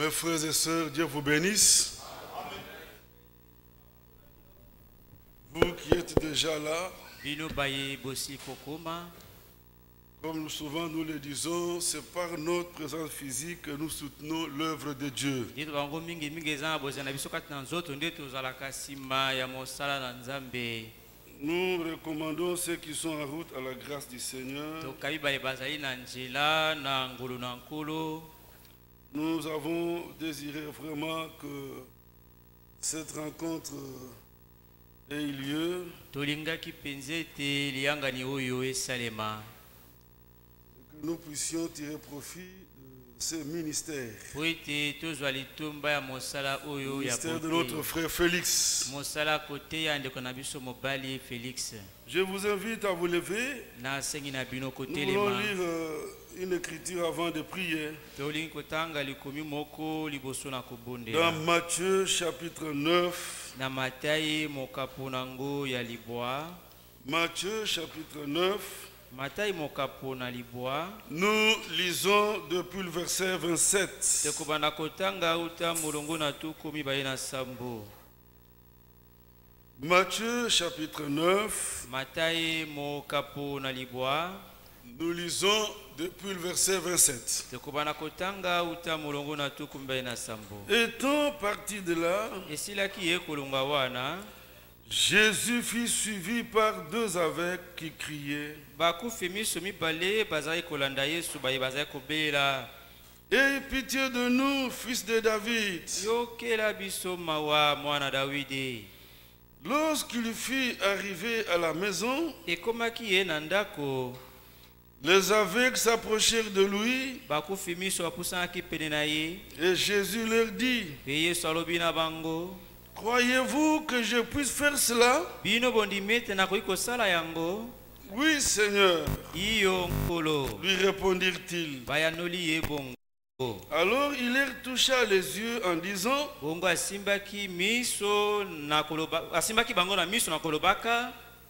Mes frères et sœurs, Dieu vous bénisse. Vous qui êtes déjà là, comme souvent nous le disons, c'est par notre présence physique que nous soutenons l'œuvre de Dieu. Nous recommandons ceux qui sont en route à la grâce du Seigneur. Nous avons désiré vraiment que cette rencontre ait eu lieu, tolingaki mpenza ete liyangani oyo esalema que nous puissions tirer profit de ce ministère. po ete tozwa litomba ya mosala oyo ya Ministère de notre frère Félix. mosala koteya ndeko na biso mobali félix Je vous invite à vous lever. nasengi na bino Nous voulons kotelema lire euh, une écriture avant de prier. Dans Matthieu chapitre 9. na matayi mokapo nango ya libwa Matthieu chapitre 9. matayi mokapo na libwa Nous lisons depuis le verset 27. tekobanda kotanga uta molongo na tuku mibale na sambo Matthieu chapitre 9. Nous lisons depuis le verset 27. tekobanda kotanga uta molongo na tuku mibale na sambo Étant parti de là, Jésus fut suivi par deux aveugles qui criaient Aie pitié de nous, fils de David. Lorsqu'il fut arrivé à la maison, ekomaki ye na ndako les aveugles s'approchèrent de lui et Jésus leur dit Croyez-vous que je puisse faire cela? Oui, Seigneur, lui répondirent-ils. Alors il leur toucha les yeux en disant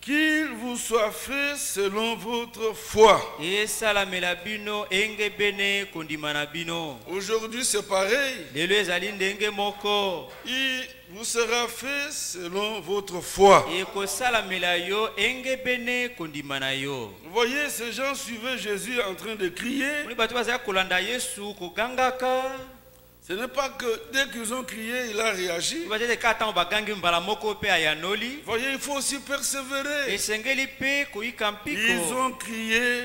Qu'il vous soit fait selon votre foi. Aujourd'hui, c'est pareil. Il vous sera fait selon votre foi. Vous voyez, ces gens suivaient Jésus en train de crier. Ce n'est pas que dès qu'ils ont crié, il a réagi. Voyez, il faut aussi persévérer. Ils ont crié.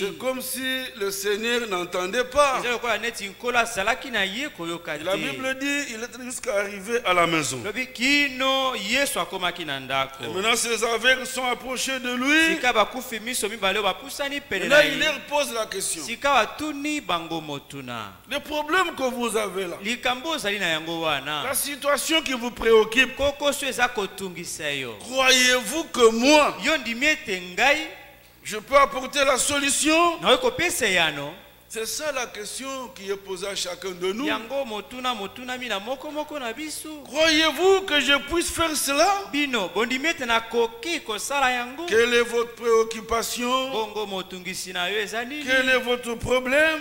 C'est comme si le Seigneur n'entendait pas. La Bible dit il est jusqu'à arriver à la maison. Et maintenant, ces aveugles sont approchés de lui. na Maintenant, il leur pose la question. Le problème que vous avez là, la situation qui vous préoccupe, croyez-vous que moi, je peux apporter la solution? C'est ça la question qui est posée à chacun de nous. Croyez-vous que je puisse faire cela? Quelle est votre préoccupation? Quel est votre problème?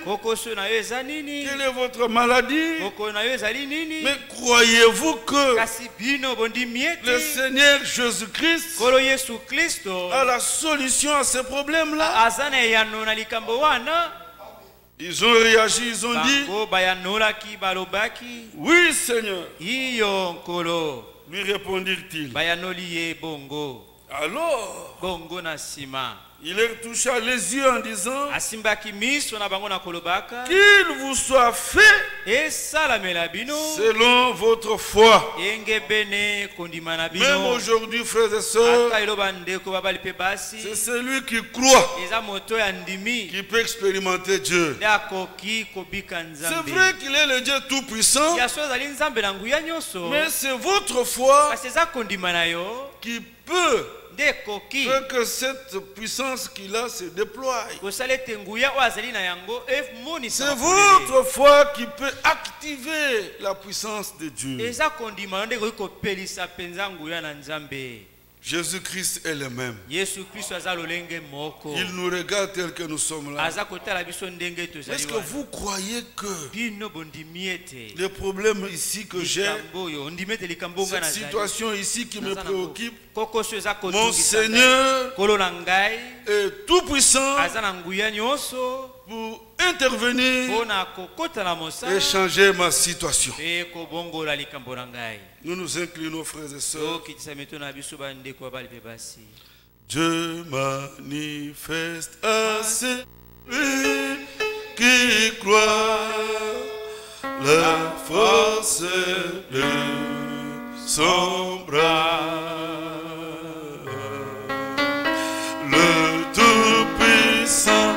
Quelle est votre maladie? Mais croyez-vous que le Seigneur Jésus-Christ a la solution à ces problèmes-là Ils ont réagi, ils ont dit, oui Seigneur, lui répondirent-ils. bayanoli ye bongo. Alors, il leur toucha les yeux en disant, qu'il vous soit fait bino. selon votre foi. Même aujourd'hui, frères et sœurs, c'est celui qui croit qui peut expérimenter Dieu. C'est vrai qu'il est le Dieu tout-puissant, mais c'est votre foi qui peut que cette puissance qu'il a se déploie. C'est votre foi qui peut activer la puissance de Dieu. Jésus-Christ est le même. Il nous regarde tel que nous sommes là. Est-ce que vous croyez que les problèmes ici que j'ai, cette situation ici qui me préoccupe, mon. Seigneur est tout puissant pour intervenir et changer ma situation. Nous nous inclinons, frères et sœurs. Dieu manifeste à celui qui croit la force de son bras. Le Tout-Puissant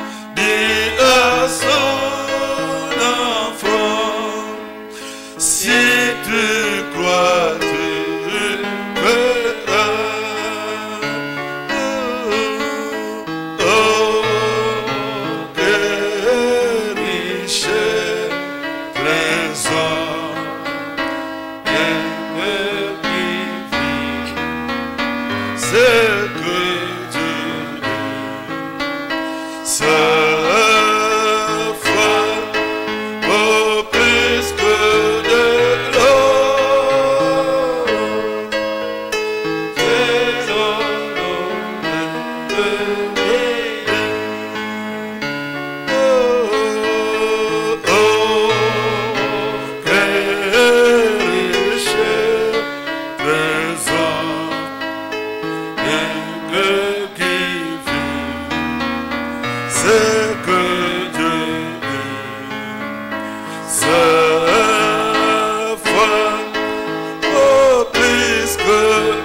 que Dieu foi vaut plus que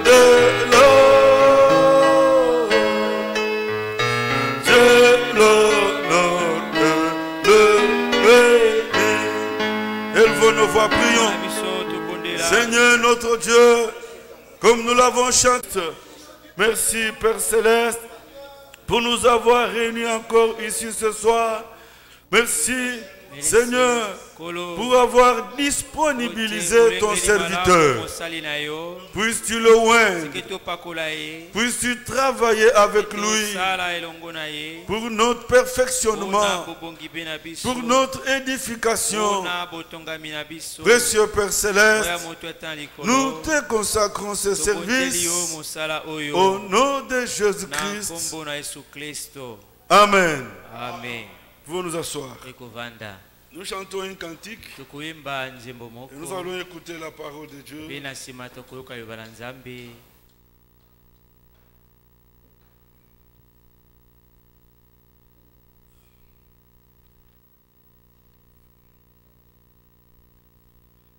de l'or. Dieu l'honneur de le bénir. Élevons nos voix, prions. Seigneur notre Dieu, comme nous l'avons chanté, merci Père Céleste pour nous avoir réunis encore ici ce soir. Merci Seigneur pour avoir disponibilisé ton serviteur. Puisses-tu le oindre, puisses-tu travailler avec lui pour notre perfectionnement, pour notre édification. Précieux Père Céleste, nous te consacrons ce service au nom de Jésus-Christ. Amen. amen Vous nous asseoir. Nous chantons un cantique et nous allons écouter la parole de Dieu.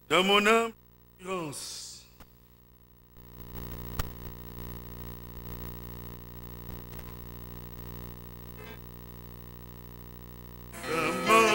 Dans mon âme, espérance. Dans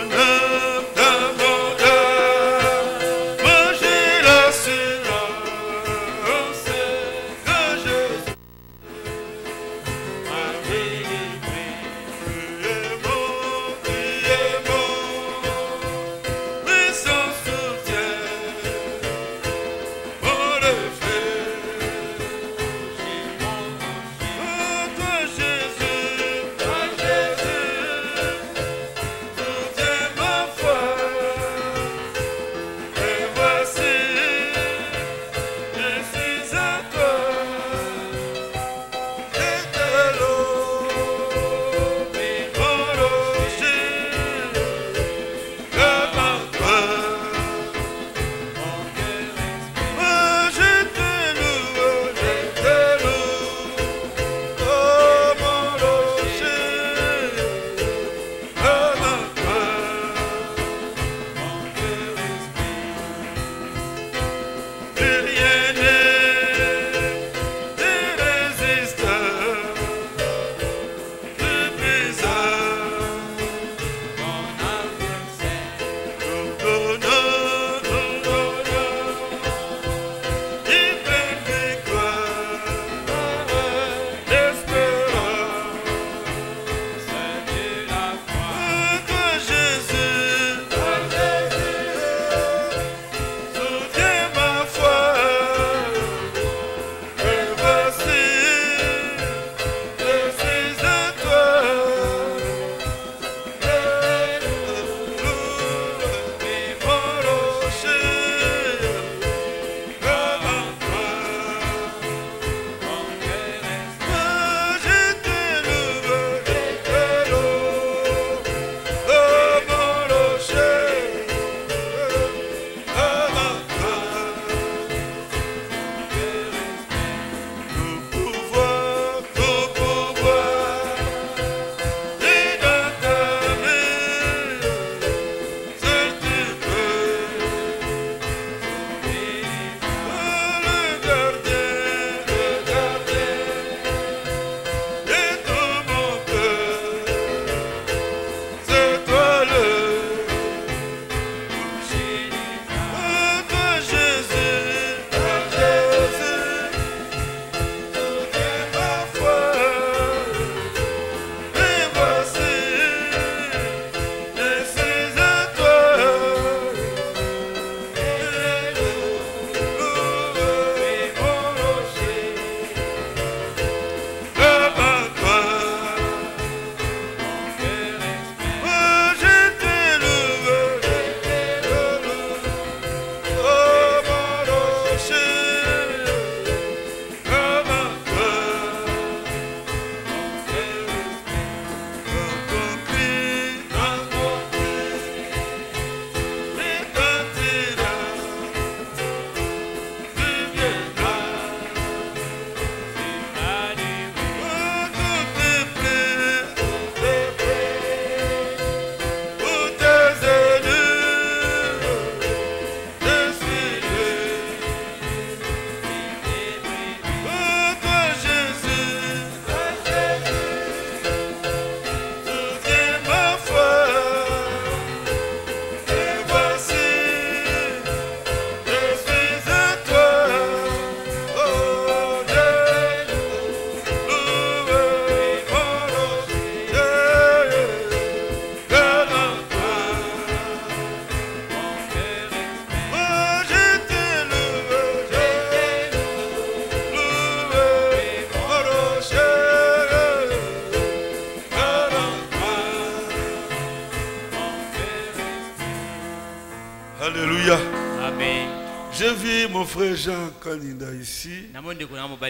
frère Jean Kaninda ici.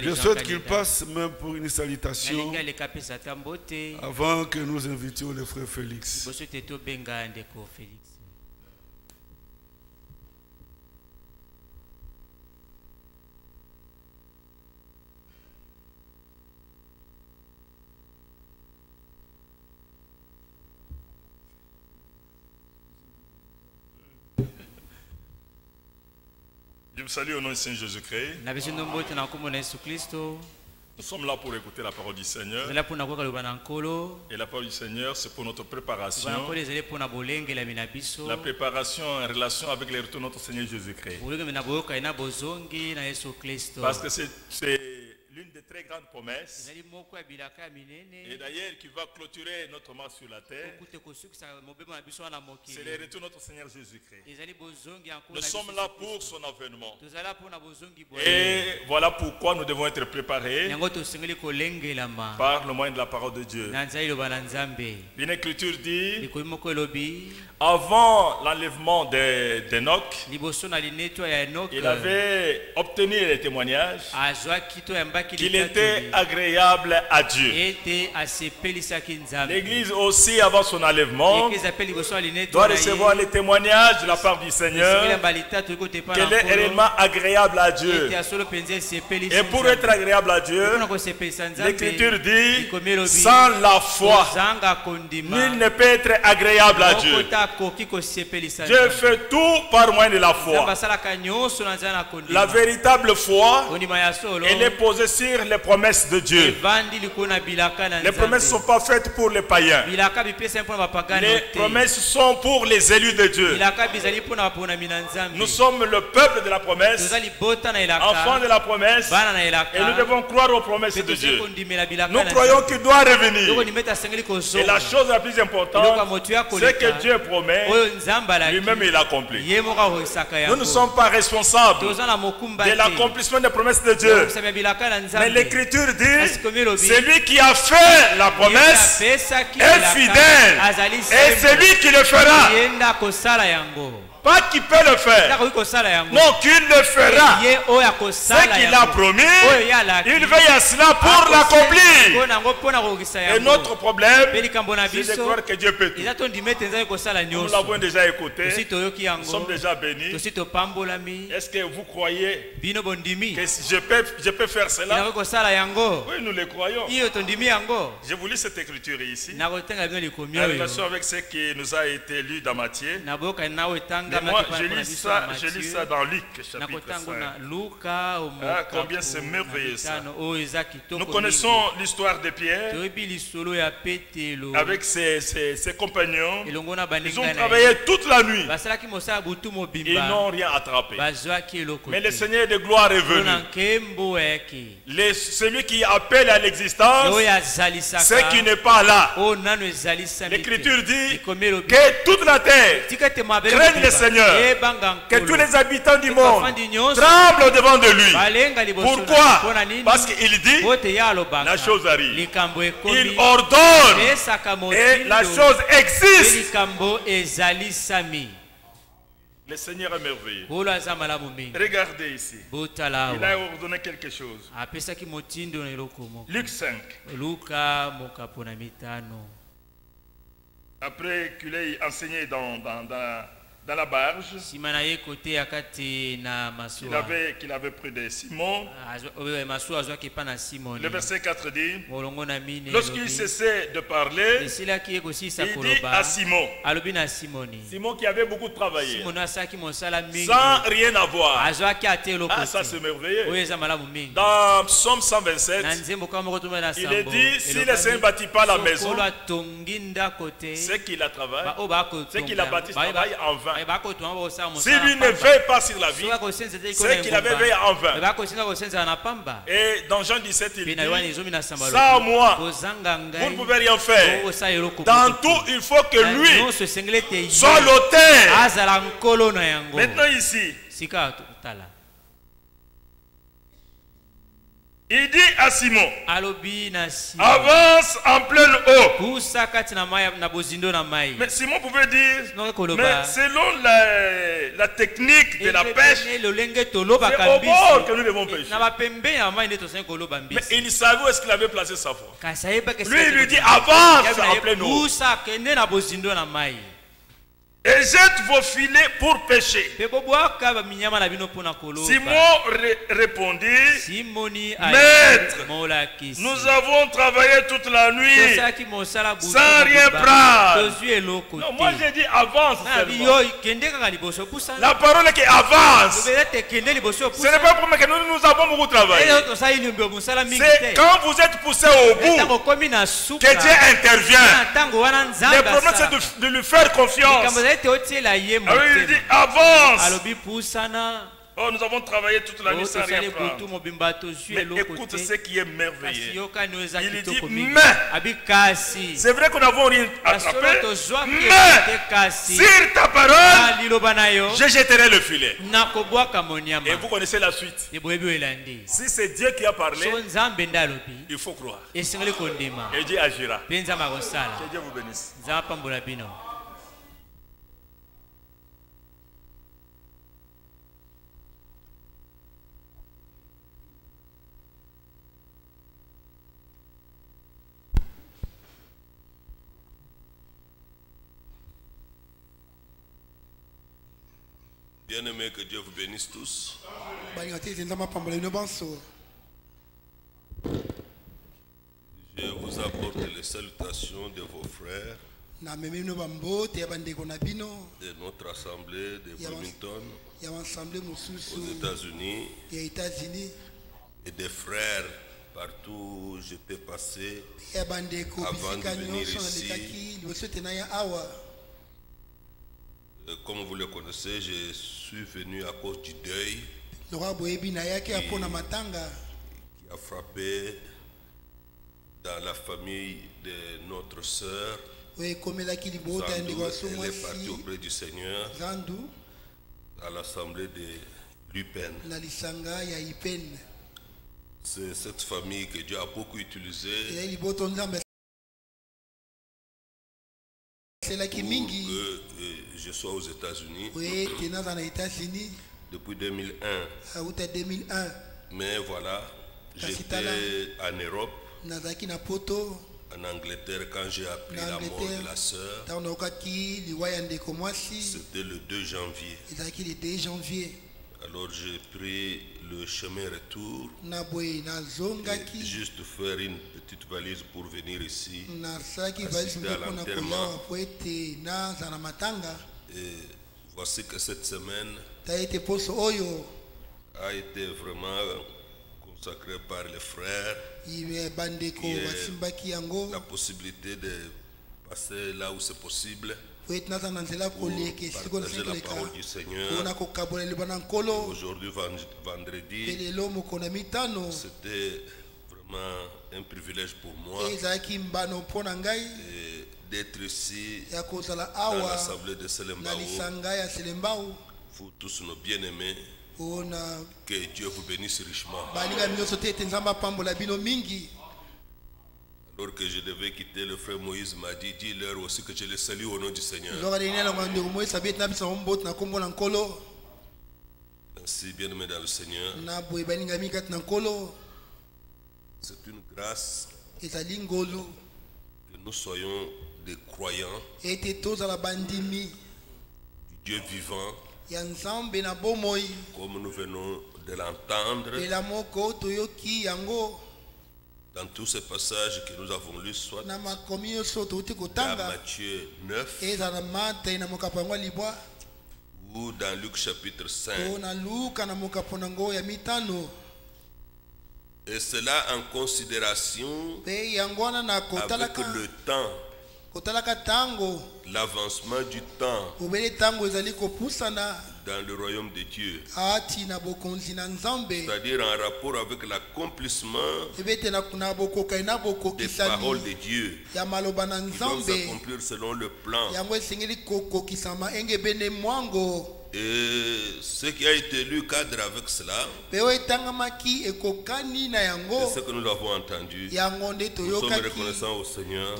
Je souhaite qu'il passe même pour une salutation avant que nous invitions le frère Félix. liboso te tobenga ndeko félix Je vous salue au nom du Seigneur Jésus-Christ. na biso ndo mbote na nkombo na yesu kristo Nous sommes là pour écouter la parole du Seigneur. Et la parole du Seigneur, c'est pour notre préparation. La préparation en relation avec le retour de notre Seigneur Jésus-Christ. Parce que c'est l'une des très grandes promesses. Et d'ailleurs, qui va clôturer notre marche sur la terre. C'est le retour de notre Seigneur Jésus-Christ. Nous sommes là pour son avènement. Et voilà pourquoi nous devons être préparés par le moyen de la parole de Dieu. Une écriture dit, avant l'enlèvement de- d'Enoch, il avait obtenu les témoignages qu'il était agréable à Dieu. L'Église aussi, avant son enlèvement, doit recevoir les témoignages de la part du Seigneur qu'elle est réellement agréable à Dieu. Et pour être agréable à Dieu, l'Écriture dit, sans la foi, nul ne peut être agréable à Dieu. Dieu fait tout par moyen de la foi. La véritable foi, elle est posée les promesses de Dieu. Les promesses ne sont pas faites pour les païens. Les promesses sont pour les élus de Dieu. Nous sommes le peuple de la promesse, enfants de la promesse, et nous devons croire aux promesses de Dieu. Nous croyons qu'il doit revenir. Et la chose la plus importante, c'est que Dieu promet, lui-même il accomplit. Nous ne sommes pas responsables de l'accomplissement des promesses de Dieu. Mais l'Écriture dit, Kasi komi elobi c'est lui qui a fait la promesse est fidèle. Et c'est lui qui le fera. Pas qui peut le faire. Non, qu'il le fera. Ce qu'il a promis, alaki il veille à cela pour l'accomplir. na kokokisa Et notre problème, c'est de croire que Dieu peut tout. Nous l'avons déjà écouté. Nous sommes déjà bénis. Est-ce que vous croyez que je peux, je peux faire cela? Oui, nous le croyons. yango J'ai voulu cette écriture ici. En relation avec ce qui nous a été lu dans Matthieu. Moi, je lis ça, je lis ça dans Luc, chapitre nakotango na 5. luka Ah, combien c'est merveilleux, ça. Nous connaissons l'histoire de Pierre avec ses, ses- ses compagnons. Ils ont travaillé toute la nuit. Ils n'ont rien attrapé. Mais le Seigneur de gloire est venu. celui qui appelle à l'existence oyo ce azalisaka qui n'est pas là. te. L'Écriture dit que toute la terre, Craigne le Seigneur. Yebanga que tous les habitants du monde tremblent au-devant de lui. Pourquoi? Parce qu'il dit, la chose arrive. il ordonne et la chose existe. Le Seigneur est merveilleux. Regardez ici. Il a ordonné quelque chose. Luc 5. luka mokapo na mitano Après qu'il ait enseigné dans, dans, dans, dans la barge, masuwa. avait, qu'il avait pris de Simon, na simoni le verset 4 dit, lorsqu'il cessait de parler, il dit à Simon, Simon. Qui avait beaucoup travaillé, sans rien avoir. Ah, ça c'est merveilleux. Dans Psaume 127, na nzembo kama moko tomona na il est dit, si elobani, le Seigneur ne bâtit pas la maison, c'est qu'il a travaillé. bakotonga C'est qu'il a bâti travail en vain. Baye bakotonga bakosala Si mosala lui ne veille pas sur la vie, c'est qu'il avait veillé en vain. Et dans Jean 17, il dit, sans moi, vous ne pouvez rien faire. Dans tout, il faut que lui soit l'auteur. Maintenant ici, Il dit à Simon, avance en pleine eau. Mais Simon pouvait dire, mais selon la, la technique de la pêche, c'est au bord que nous devons pêcher. Mais il savait où est-ce qu'il avait placé sa foi. Lui, il lui dit, avance en pleine eau. pusa akende na bozindo na mai Et jette vos filets pour pêcher. Simon ré- répondit, Maître, nous avons travaillé toute la nuit. Sans rien prendre. Non, moi j'ai dit avance seulement. pusana La parole est qui avance. Ce n'est pas pour moi que nous, nous avons beaucoup travaillé. mingi C'est quand vous êtes poussé au ntango bout que Dieu intervient. Le problème c'est de lui faire confiance. Likambo ezali te otiela ye Alors il dit motema avance. alobi pusana Oh, nous avons travaillé toute la nuit sans rien prendre. Mais écoute te ce qui est merveilleux. Il dit, mais- C'est vrai que nous n'avons rien attrapé. Mais sur ta parole, yo je jetterai le filet. Et vous connaissez la suite. Si c'est Dieu qui a parlé, il faut croire. Et Dieu agira. Que Dieu vous bénisse. Bien-aimés, que Dieu vous bénisse tous. Je vous apporte les salutations de vos frères. De notre assemblée de Bloomington aux États-Unis. Et des frères partout où ya bandeko Avant de venir ici. nalekaki liboso ete naya awa Euh, Comme vous le connaissez, je suis venu à cause du deuil matanga. qui a frappé dans la famille de notre sœur. Elle est partie auprès du Seigneur. À l'assemblée de l'UPEN. C'est cette famille que Dieu a beaucoup utilisée pour que euh, je sois aux États-Unis. Na états-unis. Depuis 2001. auta 2001 Mais voilà, j'étais en Europe, nazalaki na poto. En Angleterre, quand j'ai appris la mort de la sœur. C'était le 2 janvier. Ezalaki le 2 janvier Alors j'ai pris le chemin retour et juste faire une petite valise pour venir ici. Assister à l'enterrement. Et voici que cette semaine a été vraiment consacrée par les frères. La possibilité de passer là où c'est possible la parole du Seigneur. Aujourd'hui, vendredi, c'était vraiment un privilège pour moi d'être ici dans l'assemblée de Selembao. Vous tous nos bien-aimés, que Dieu vous bénisse richement. balingami nyonso te ete nzambe apambola bino mingi Alors que je devais quitter, le frère Moïse m'a dit, dis-leur aussi que je les salue au nom du Seigneur. Ainsi, bien-aimés dans le Seigneur, nkolo c'est une grâce que nous soyons des croyants du Dieu vivant, comme nous venons de l'entendre lela moko toyoki yango dans tous ces passages que nous avons lus, soit dans Matthieu 9 ezala na matai na mokapo yango ya libwa ou dans Luc chapitre to 5. na luka na mokapo nango ya mitano. Et cela en considération avec le temps, l'avancement du temps dans le royaume de Dieu. C'est-à-dire en rapport avec l'accomplissement na des paroles de Dieu. Qui nzambe. s'accomplir selon le plan. Et ce qui a été lu cadre avec cela, c'est ce que nous avons entendu. Nous sommes reconnaissants au Seigneur.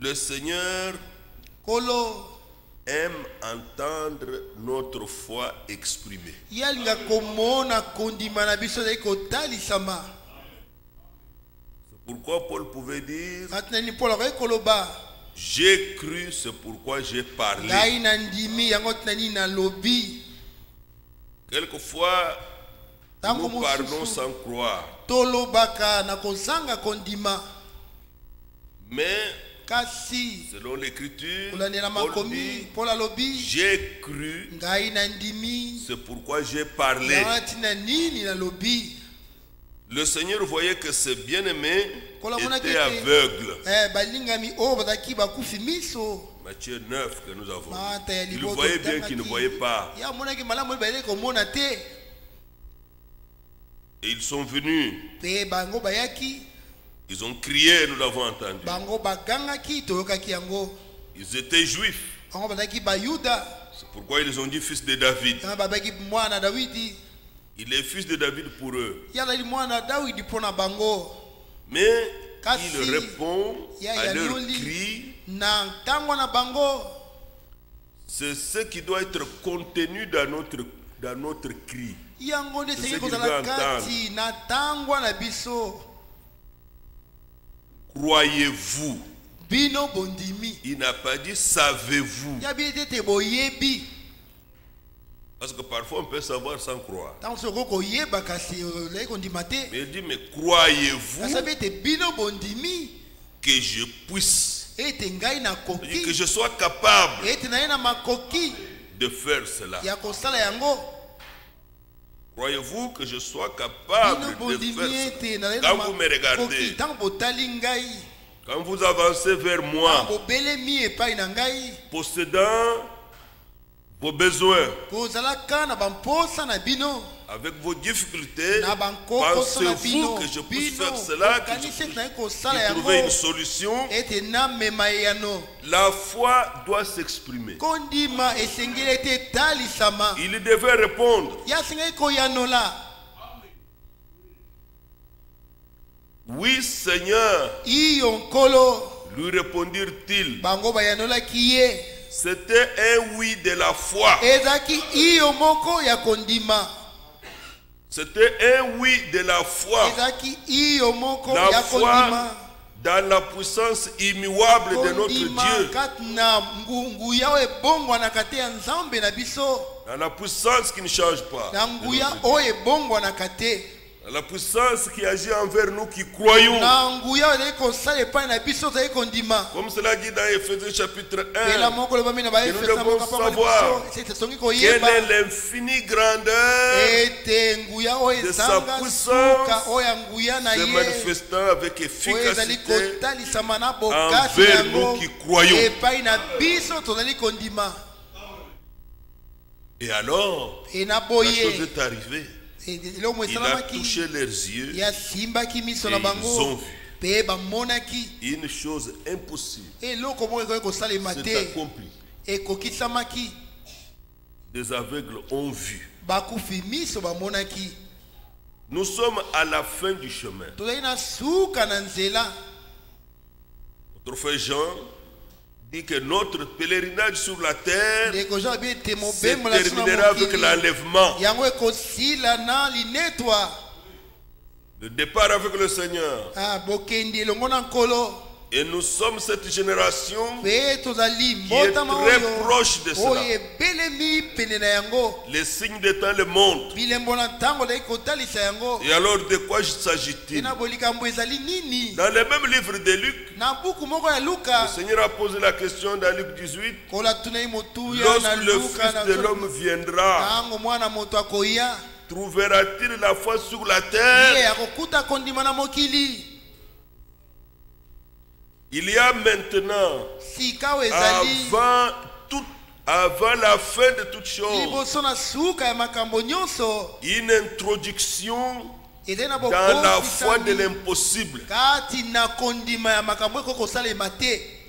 Le Seigneur aime entendre notre foi exprimée. ye alinga komona kondima na biso ezali kotalisama C'est pourquoi Paul pouvait dire, akoki koloba j'ai cru, c'est pourquoi j'ai parlé. ngai yango nalobi Quelquefois, ntango nous parlons mosusu sans croire. tolobaka na kozanga kondima Mais kasi selon l'écriture, j'ai cru, c'est pourquoi j'ai parlé. Le Seigneur voyait que oyo bazalaki bakufi miso. Matthieu 9 que nous avons. Il voyait bien qu'il ne voyait pas. Et ils sont venus. Ils ont crié, nous l'avons entendu. Ils étaient juifs. C'est pourquoi ils ont dit fils de David. dawidi Il est fils de David pour eux. Mais il répond à leur cri. C'est ce qui doit être contenu dans notre, dans notre cri. C'est ce entendre. kati na ntangwa na biso Croyez-vous? Il n'a pas dit savez-vous? Parce que parfois on peut savoir sans croire. Mais il dit, mais croyez-vous que je puisse, que je sois capable de faire cela Croyez-vous que je sois capable de faire na Quand vous me regardez, quand vous avancez vers moi, possédant vos besoins, avec vos difficultés, pensez-vous que je puisse faire cela, que je trouver une solution? La foi doit s'exprimer. Il devait répondre, oui Seigneur, lui répondirent-ils. C'était un oui de la foi. ezalaki iyo moko ya kondima C'était un oui de la foi. La foi dans la puissance immuable de notre Dieu. Dans la puissance qui ne change pas. La puissance qui agit envers nous qui croyons. Comme cela dit dans Ephésiens chapitre mpela 1. moko elobami na nous devons savoir Quelle est l'infinie grandeur de sa puissance se manifestant avec efficacité envers nous qui croyons. Et alors, la chose est arrivée. Il a touché leurs yeux. Et ils ont vu. Une chose impossible. C'est accompli. Des aveugles ont vu. Nous sommes à la fin du chemin. frère Jean dit que notre pèlerinage sur la terre se terminera avec l'enlèvement. Le départ avec le Seigneur. Et nous sommes cette génération qui est très proche de cela. Les signes des temps le montrent. Et alors, de quoi s'agit-il? Dans le même livre de Luc, le Seigneur a posé la question dans Luc 18. kola tunai motuya na Lorsque le Fils de l'homme viendra, trouvera-t-il la foi sur la terre akokuta kondima na mokili Il y a maintenant, avant, tout, avant la fin de toute chose, liboso na suka ya makambo nyonso une introduction dans la foi de l'impossible. kati na kondima ya makambo ekoki kosalema te Et la foi de l'impossible. makambo ekoki kosalema te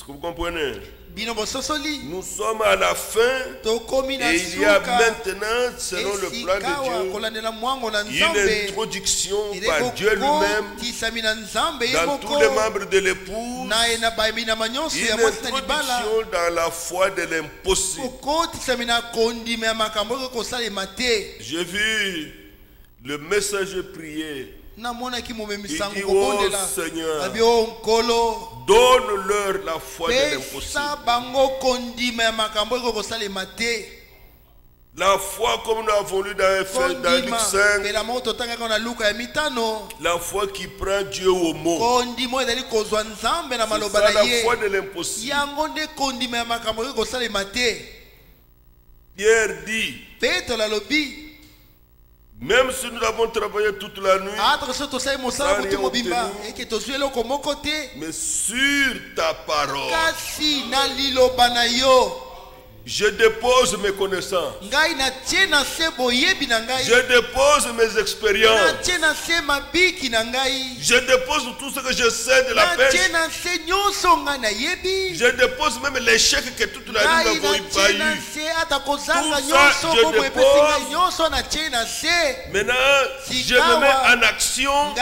Est-ce que vous comprenez? Nous sommes à la fin. Et il y a maintenant, selon le plan de Dieu, une introduction par Dieu lui-même dans tous les membres de l'épouse, une introduction dans la foi de l'impossible. J'ai vu le messager prier. Il dit, Oh Seigneur, abi o nkolo donne-leur la foi de l'impossible. La foi, comme nous avons lu dans, Eph- dans Luc kondima 5, mpela moko totangaka na luka ya mitano. La foi qui prend Dieu au mot. C'est ça la foi de l'impossible. yango nde même si nous avons travaillé toute la nuit, mais sur ta parole, je dépose mes connaissances, na na je dépose mes expériences, na na je dépose tout ce que je sais de la na nayebi. Je dépose même l'échec que toute la nous n'avons pas na eu. Tout ça, je dépose. na Maintenant, Si je me mets en action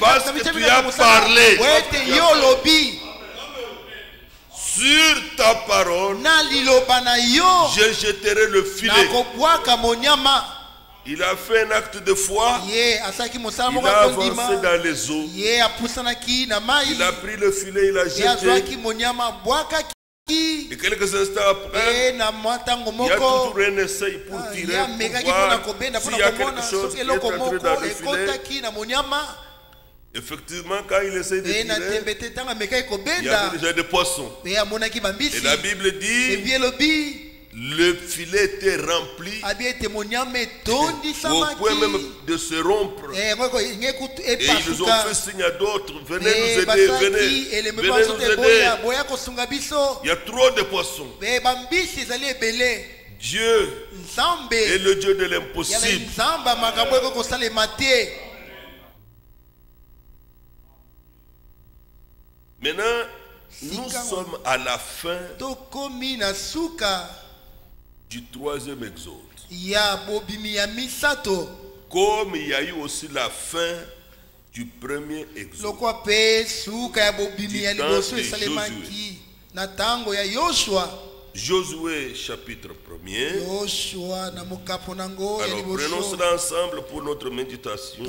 Parce que tu as parlé. Po ete yo lobi sur ta parole. Je jeterai le filet. Il a fait un acte de foi. Il a avancé dans les eaux. Il a pris le filet, il a jeté. Et quelques instants après, il y a toujours un essai pour ah, tirer, pour voir s'il y a quelque chose qui est entré dans le filet. Effectivement, quand il essaie de tirer, il y avait déjà des poissons. Et la Bible dit, le filet était rempli au point même de se rompre. Eh, Et ils ont fait signe à d'autres, venez Eh, nous aider, venez, nous aider. Il y a trop de poissons. Eh, Dieu est le Dieu de l'impossible. nzambe ya makambo eko kosalema te Maintenant, nous sommes à la fin du troisième exode. Comme il y a eu aussi la fin du premier exode. Josué chapitre 1er. yoshua na mokapo nango ya Alors prenons cela ensemble pour notre méditation.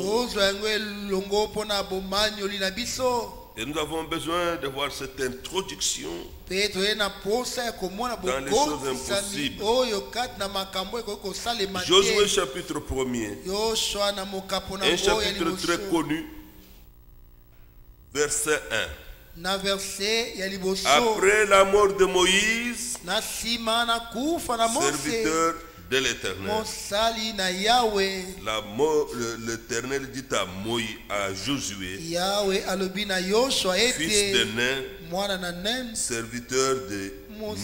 Et nous avons besoin de voir cette introduction Dans les choses impossibles. kosalema Josué chapitre 1er. yoshua na mokapo Un chapitre très connu. Verset 1. na verse ya liboso Après la mort de Moïse, serviteur de l'Éternel, l'Éternel dit à Moïse, à Josué, fils de Nain, serviteur de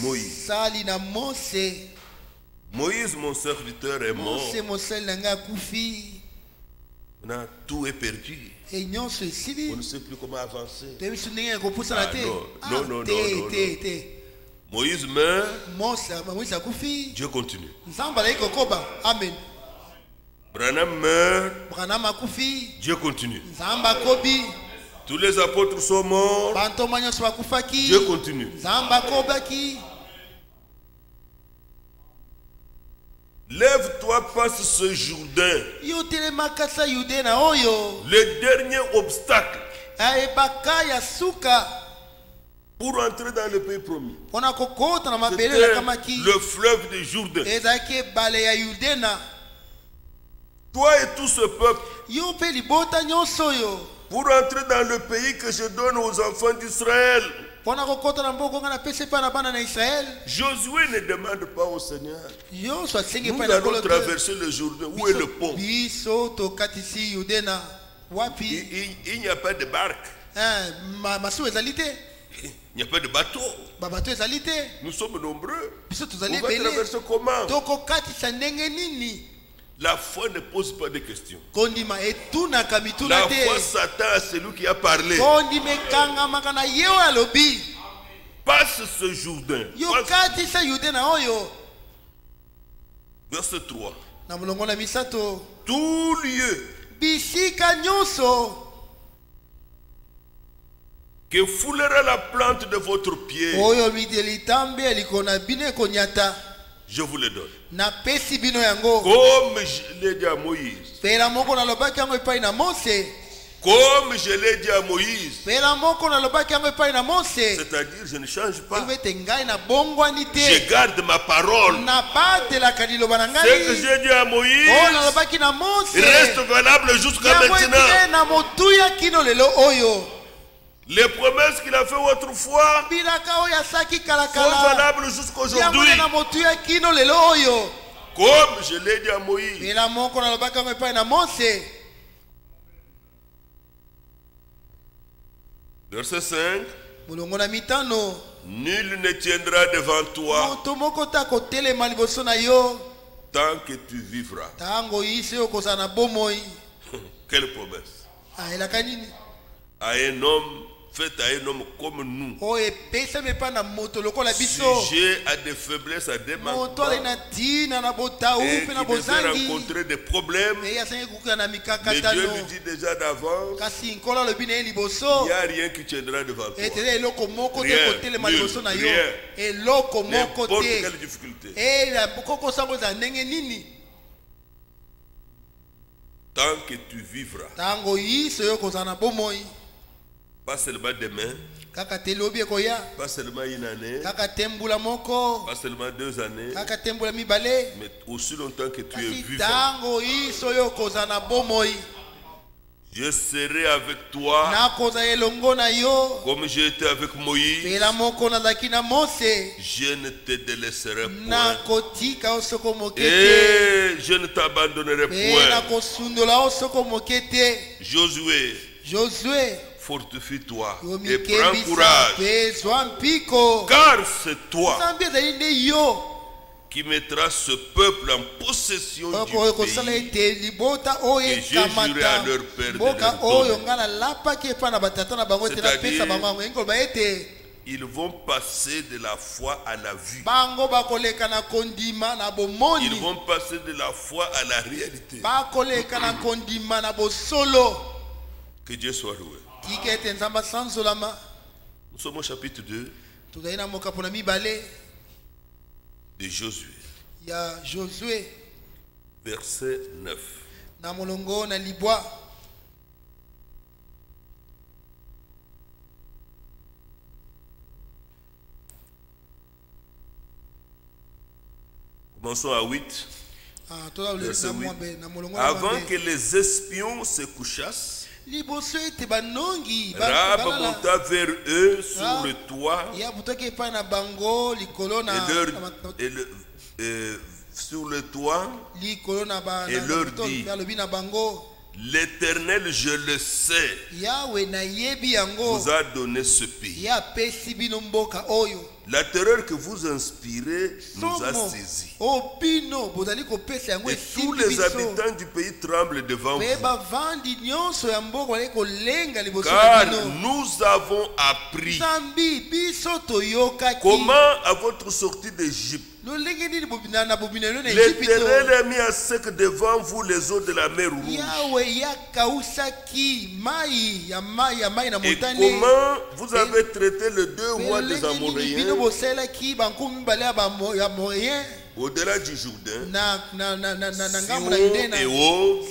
Moïse. Moïse, mon serviteur, est mort. Maintenant, tout est perdu. On ne sait plus comment avancer. Ah, te non, Ah, non, non, non, non. Moïse meurt, Dieu continue. amen. Branham meurt, akufi Dieu continue. Tous les apôtres sont morts, Dieu continue. Lève-toi, passe ce Jourdain. Le dernier obstacle pour entrer dans le pays promis. C'était le fleuve de Jourdain. Toi et tout ce peuple, pour entrer dans le pays que je donne aux enfants d'Israël, Josué ne demande pas au Seigneur. Nous allons traverser le Jourdain. Où est le pont? Il, il- il n'y a pas de barque, il n'y a pas de bateau. Nous sommes nombreux. On va traverser comment? La foi ne pose pas de questions. La foi s'attend à celui qui a parlé. passe ce Jourdain. Verset 3. na molongo na misato Tout lieu que foulera la plante de votre pied, je vous le donne. Comme je l'ai dit à Moïse. Comme je l'ai dit à Moïse. C'est-à-dire, je ne change pas. Je garde ma parole. Ce que j'ai dit à Moïse mose reste valable jusqu'à maintenant. Les promesses qu'il a fait autrefois sont valables jusqu'aujourd'hui. Comme je l'ai dit à Moïse. Verset 5. molongo na mitano Nul ne tiendra devant toi tant que tu vivras. Quelle promesse nini? À un homme, fait à un homme comme nous. biso Sujet à des faiblesses, à des manquements. Et qui devait rencontrer des problèmes. Mais Dieu lui dit déjà d'avance, il n'y a rien qui tiendra devant toi. Rien, nul, rien. N'importe te quelle difficulté. Tant que tu vivras, pas seulement demain, kaka ekoya. Pas seulement une année, kaka moko. Pas seulement deux années, kaka mibale. Mais aussi longtemps que tu es vivant. ntango na bomoi. Je serai avec toi. Comme j'ai été avec Moïse. Je ne te délaisserai point. Et je ne t'abandonnerai point. Josué, josue fortifie-toi et prends courage. Car c'est toi qui mettras ce peuple en possession du pays. Et à leur père de leur Ils vont passer de la foi à la vue. Ils vont passer de la foi à la réalité. Que Dieu soit loué. Nous sommes au chapitre 2 tozali na mokapo na mibale de Josué, ya josue verset 9. na molongo na libwa Commençons à 8. Ah, toza le- Verset na huit. mwambe- na molongo na Avant mwambe. que les espions se couchassent, liboso ete banongi ba- Rahab balala. monta vers eux sur Ah. le toit et leur, et le- euh, sur le toit, Et leur dit. L'Éternel, je le sais, vous a donné ce pays. La terreur que vous inspirez nous a saisis. Et tous les habitants du pays tremblent devant vous. Car nous avons appris comment à votre sortie d'Égypte, l'Éternel a mis à sec devant vous les eaux de la mer Rouge. Et comment vous avez traité les deux rois des Amoréens? au-delà du Jourdain,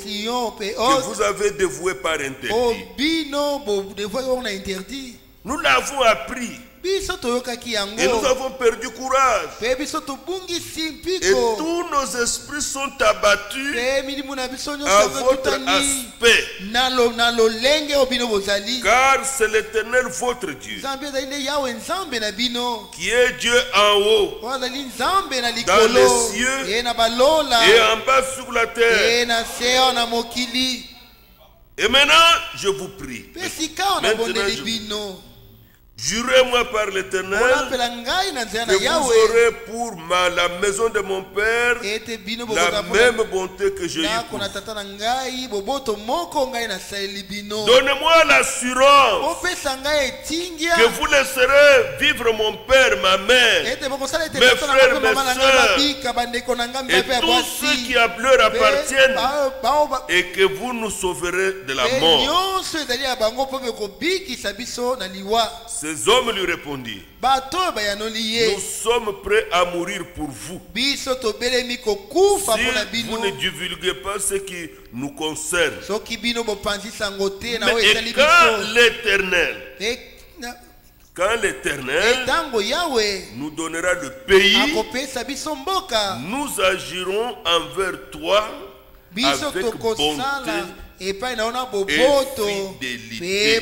Sion et que vous avez dévoué par interdit. Nous l'avons appris et nous avons perdu courage. Et tous nos esprits sont abattus à votre aspect. Car c'est l'Éternel votre Dieu. Qui est Dieu en haut. Dans les cieux et en bas sur la terre. Et maintenant, je vous prie. Maintenant, je- bino Jurez-moi par l'éternel que vous aurez pour ma, la maison de mon père la même bonté que j'ai bino. Donnez-moi l'assurance que vous laisserez vivre mon père, ma mère, Mes frères, mes ngai et tous ceux qui leur Mpe appartiennent, et que vous nous sauverez de la mort. Ces hommes lui répondirent Nous sommes prêts à mourir pour vous. Si vous ne divulguez pas ce qui nous concerne. Mais et quand l'éternel, quand l'éternel nous donnera le pays, nous agirons envers toi avec bonté boboto fidélité.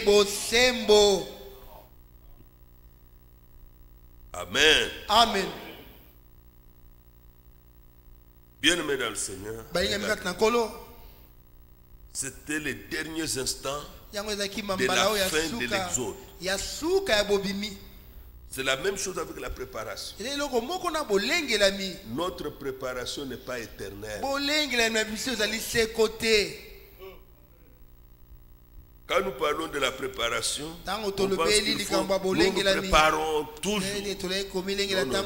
Amen. amen Bien-aimés dans le Seigneur, nkolo c'était les derniers instants. De la fin de l'Exode. C'est la même chose avec la préparation. Notre préparation n'est pas éternelle. bolengelami na biso ezali seko te Quand nous parlons de la préparation, on pense faut- nous préparons toujours. Non, te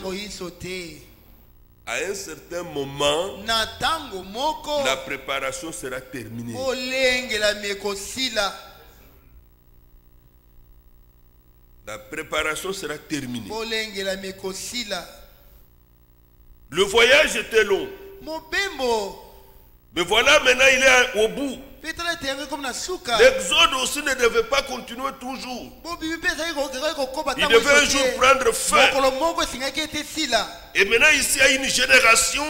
À un certain moment, la préparation sera terminée. La préparation sera terminée. Le voyage était long. Mais voilà, maintenant, il est au bout. L'exode aussi ne devait pas continuer toujours. Il devait un jour prendre fin. Et maintenant, ici, il y a une génération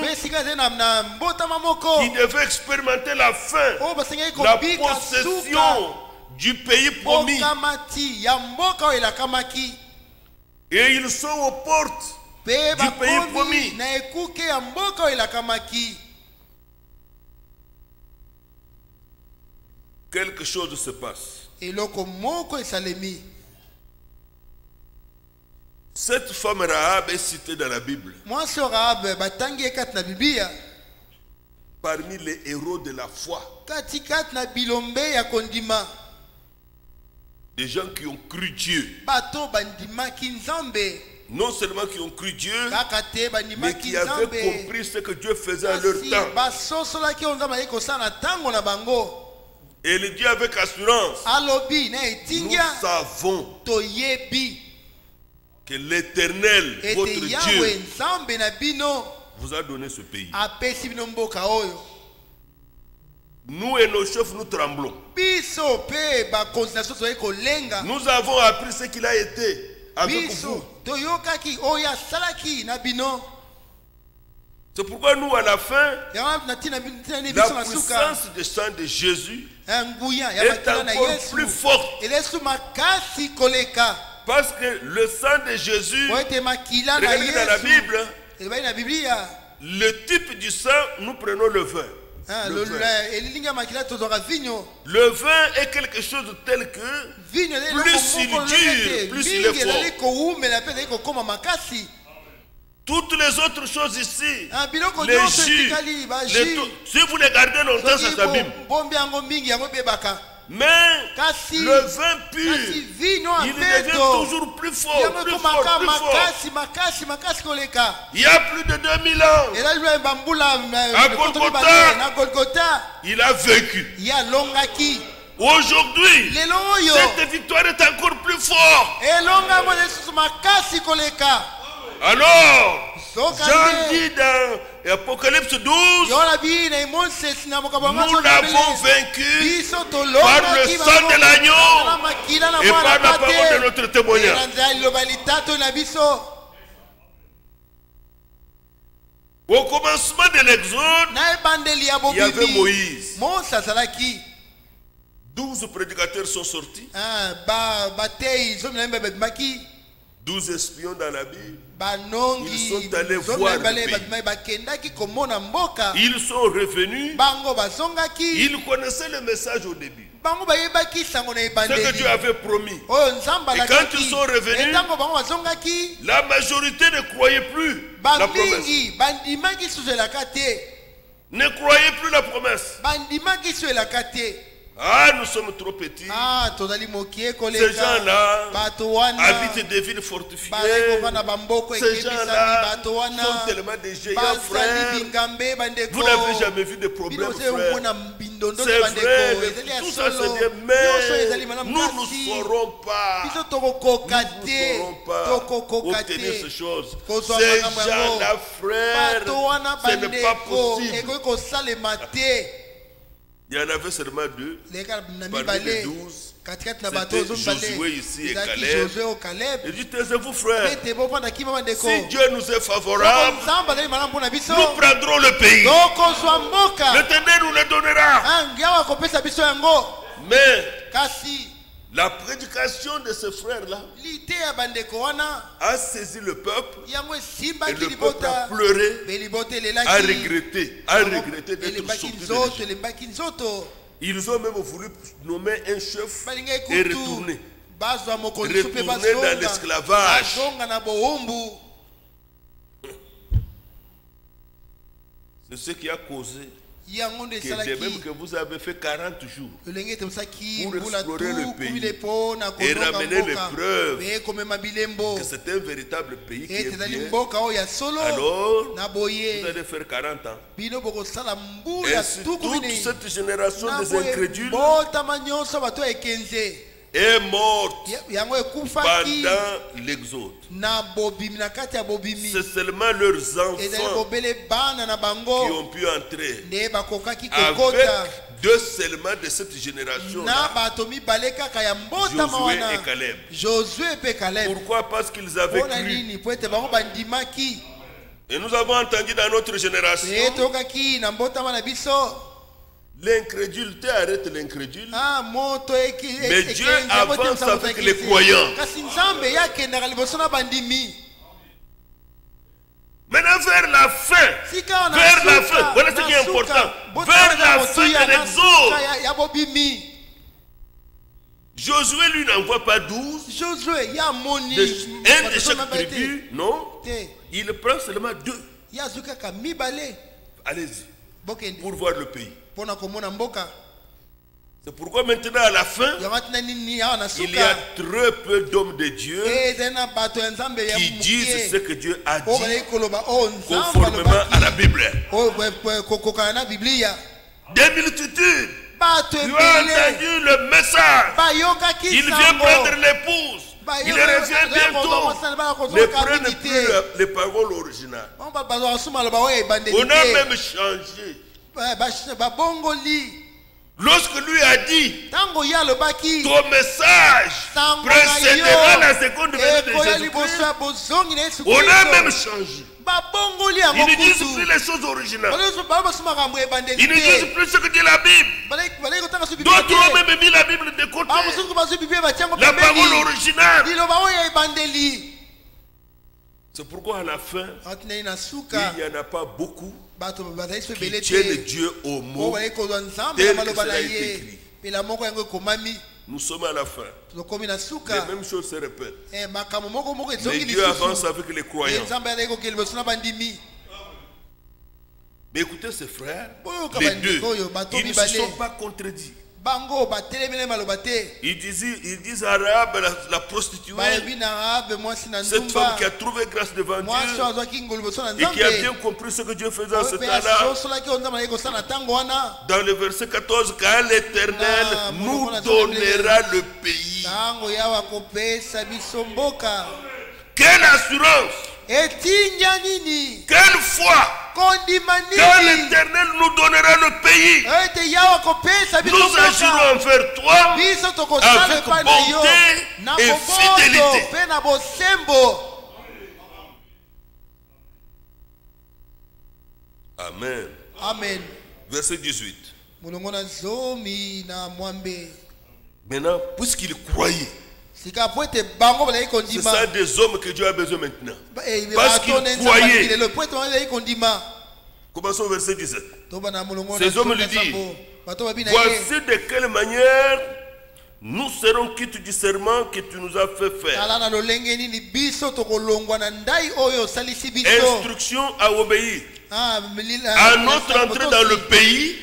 qui devait expérimenter la fin, basengaki la possession du pays promis. Et ils sont aux portes. Du pays promis. na ekuke ya mboka oyo elakamaki Quelque chose se passe. Cette femme Rahab est citée dans la Bible parmi les héros de la foi. Des gens qui ont cru Dieu. Non seulement qui ont cru Dieu, mais qui avaient compris ce que Dieu faisait à leur temps. Et le Dieu avec assurance, nous savons que l'éternel, votre Dieu, vous a donné ce pays. Nous et nos chefs, nous tremblons. Nous avons appris ce qu'il a été avec vous. C'est pourquoi nous, à la fin, la puissance du sang de Jésus est encore plus forte. Parce que le sang de Jésus, regardez dans la Bible, le type du sang, nous prenons le vin. Ah, Le vin. Le vin est quelque chose de tel que Plus il dure, plus il est fort. Toutes les autres choses ici, Ah, les jus, les tout- si vous les gardez longtemps, ça s'abîme. Mais le vin pur, il devient toujours plus fort, plus plus Il y a plus de 2000 ans, bambula À Golgotha. il a vécu. Aujourd'hui, cette victoire est encore plus forte. Alors, Jean dit dans Apocalypse 12, yola bi na emonsesi na makambo yango nous l'avons vaincu par le sang de l'agneau et par la parole de notre na témoignage. Au commencement de l'Exode, il y avait Moïse. mose azalaki 12 prédicateurs sont sortis. 12 espions dans la Bible. Ils sont allés voir le pays. Ils sont revenus. Ils connaissaient le message au début. Ce que Dieu avait promis. nzambe Et quand ils sont revenus, La majorité ne croyait plus la promesse. Ne croyait plus la promesse. Ah, nous sommes trop petits. ah Ces gens-là habitent des villes fortifiées. Ces gens-là sont tellement des géants, frères. Vous n'avez jamais vu de problème, C'est vrai, tout ça c'est bien, mais nous ne saurons pas. Nous ne saurons pas. Obtenir ces choses. Ces gens-là, frères, ce n'est pas possible. Il y en avait seulement deux. Parmi les douze, c'était Josué ici et Caleb. Il dit, taisez-vous, frères. Si Dieu nous est favorable, nous prendrons le pays. mboka L'éternel nous le donnera. Mais la prédication de ce frère-là a saisi le peuple et le peuple a pleuré, a regretté, a regretté d'être sorti Ils ont même voulu nommer un chef et retourner. Retourner dans l'esclavage. C'est ce qui a causé que de même que vous avez fait 40 jours. Pour explorer le pays. Et ramener les preuves bilembo. que c'est un véritable pays qui ete est bien, alors vous allez faire 40 ans. Et toute cette génération des incrédules est morte pendant l'exode. C'est seulement leurs enfants qui ont pu entrer. Avec deux seulement de cette génération. Josué et Caleb. Pourquoi? Parce qu'ils avaient cru. Et nous avons entendu dans notre génération, l'incrédule. ah moto eki- Mais Dieu avance avec les croyants. Maintenant, vers la fin, vers la fin, voilà ce qui est important. Vers la fin de l'exode, Josué lui n'envoie pas 12. josue ye amoni De, un de chaque tribu, non? Il prend seulement deux. Allez-y, pour voir le pays. C'est pourquoi maintenant, à la fin, il y a très peu d'hommes de Dieu e ya qui disent ce que Dieu a dit nzambe conformément à la Bible. biblia. Des multitudes ont ebele. entendu le message. Il vient prendre l'épouse. Il revient bientôt. Ne plus les paroles originales. On a même changé. Eh, Lorsque lui a dit, ton message précédera la seconde venue de na yesu on a même changé. Ils ne disent plus les choses originales. Ils ne disent plus ce que dit la Bible. D'autres ont même mis la Bible de côté. La parole originale. C'est pourquoi à la fin, il n'y en a pas beaucoup qui tiennent te Dieu au mot. tel que cela écrit. Nous sommes à la fin. Les mêmes choses se répètent. Eh, Mais Dieu avance avec les Eh, croyants. bandimi Mais écoutez ces frères, Boyoka les deux, ils ne se sont pas contredits. Ils disent, ils disent à Rahab, la, la prostituée, cette femme qui a trouvé grâce devant Dieu et qui a bien compris ce que Dieu faisait en ce temps-là. Dans le verset 14, quand l'Éternel Ah, nous donnera le pays. Quelle assurance, quelle foi, kondima quand l'Éternel nous donnera le pays. Nous agirons envers toi avec bonté et fidélité. Amen. amen Verset 18. molongo na zomi na mwambe Maintenant, puisqu'il croyait, C'est ça des hommes que Dieu a besoin maintenant. Ba- eh, Parce qu'ils croyaient. Commençons au verset 17. toba na molongo Ces hommes lui disent, ye Voici de quelle manière nous serons quittes du serment que tu nous as fait faire. Instruction à obéir. Ah, À notre entrée dans le pays,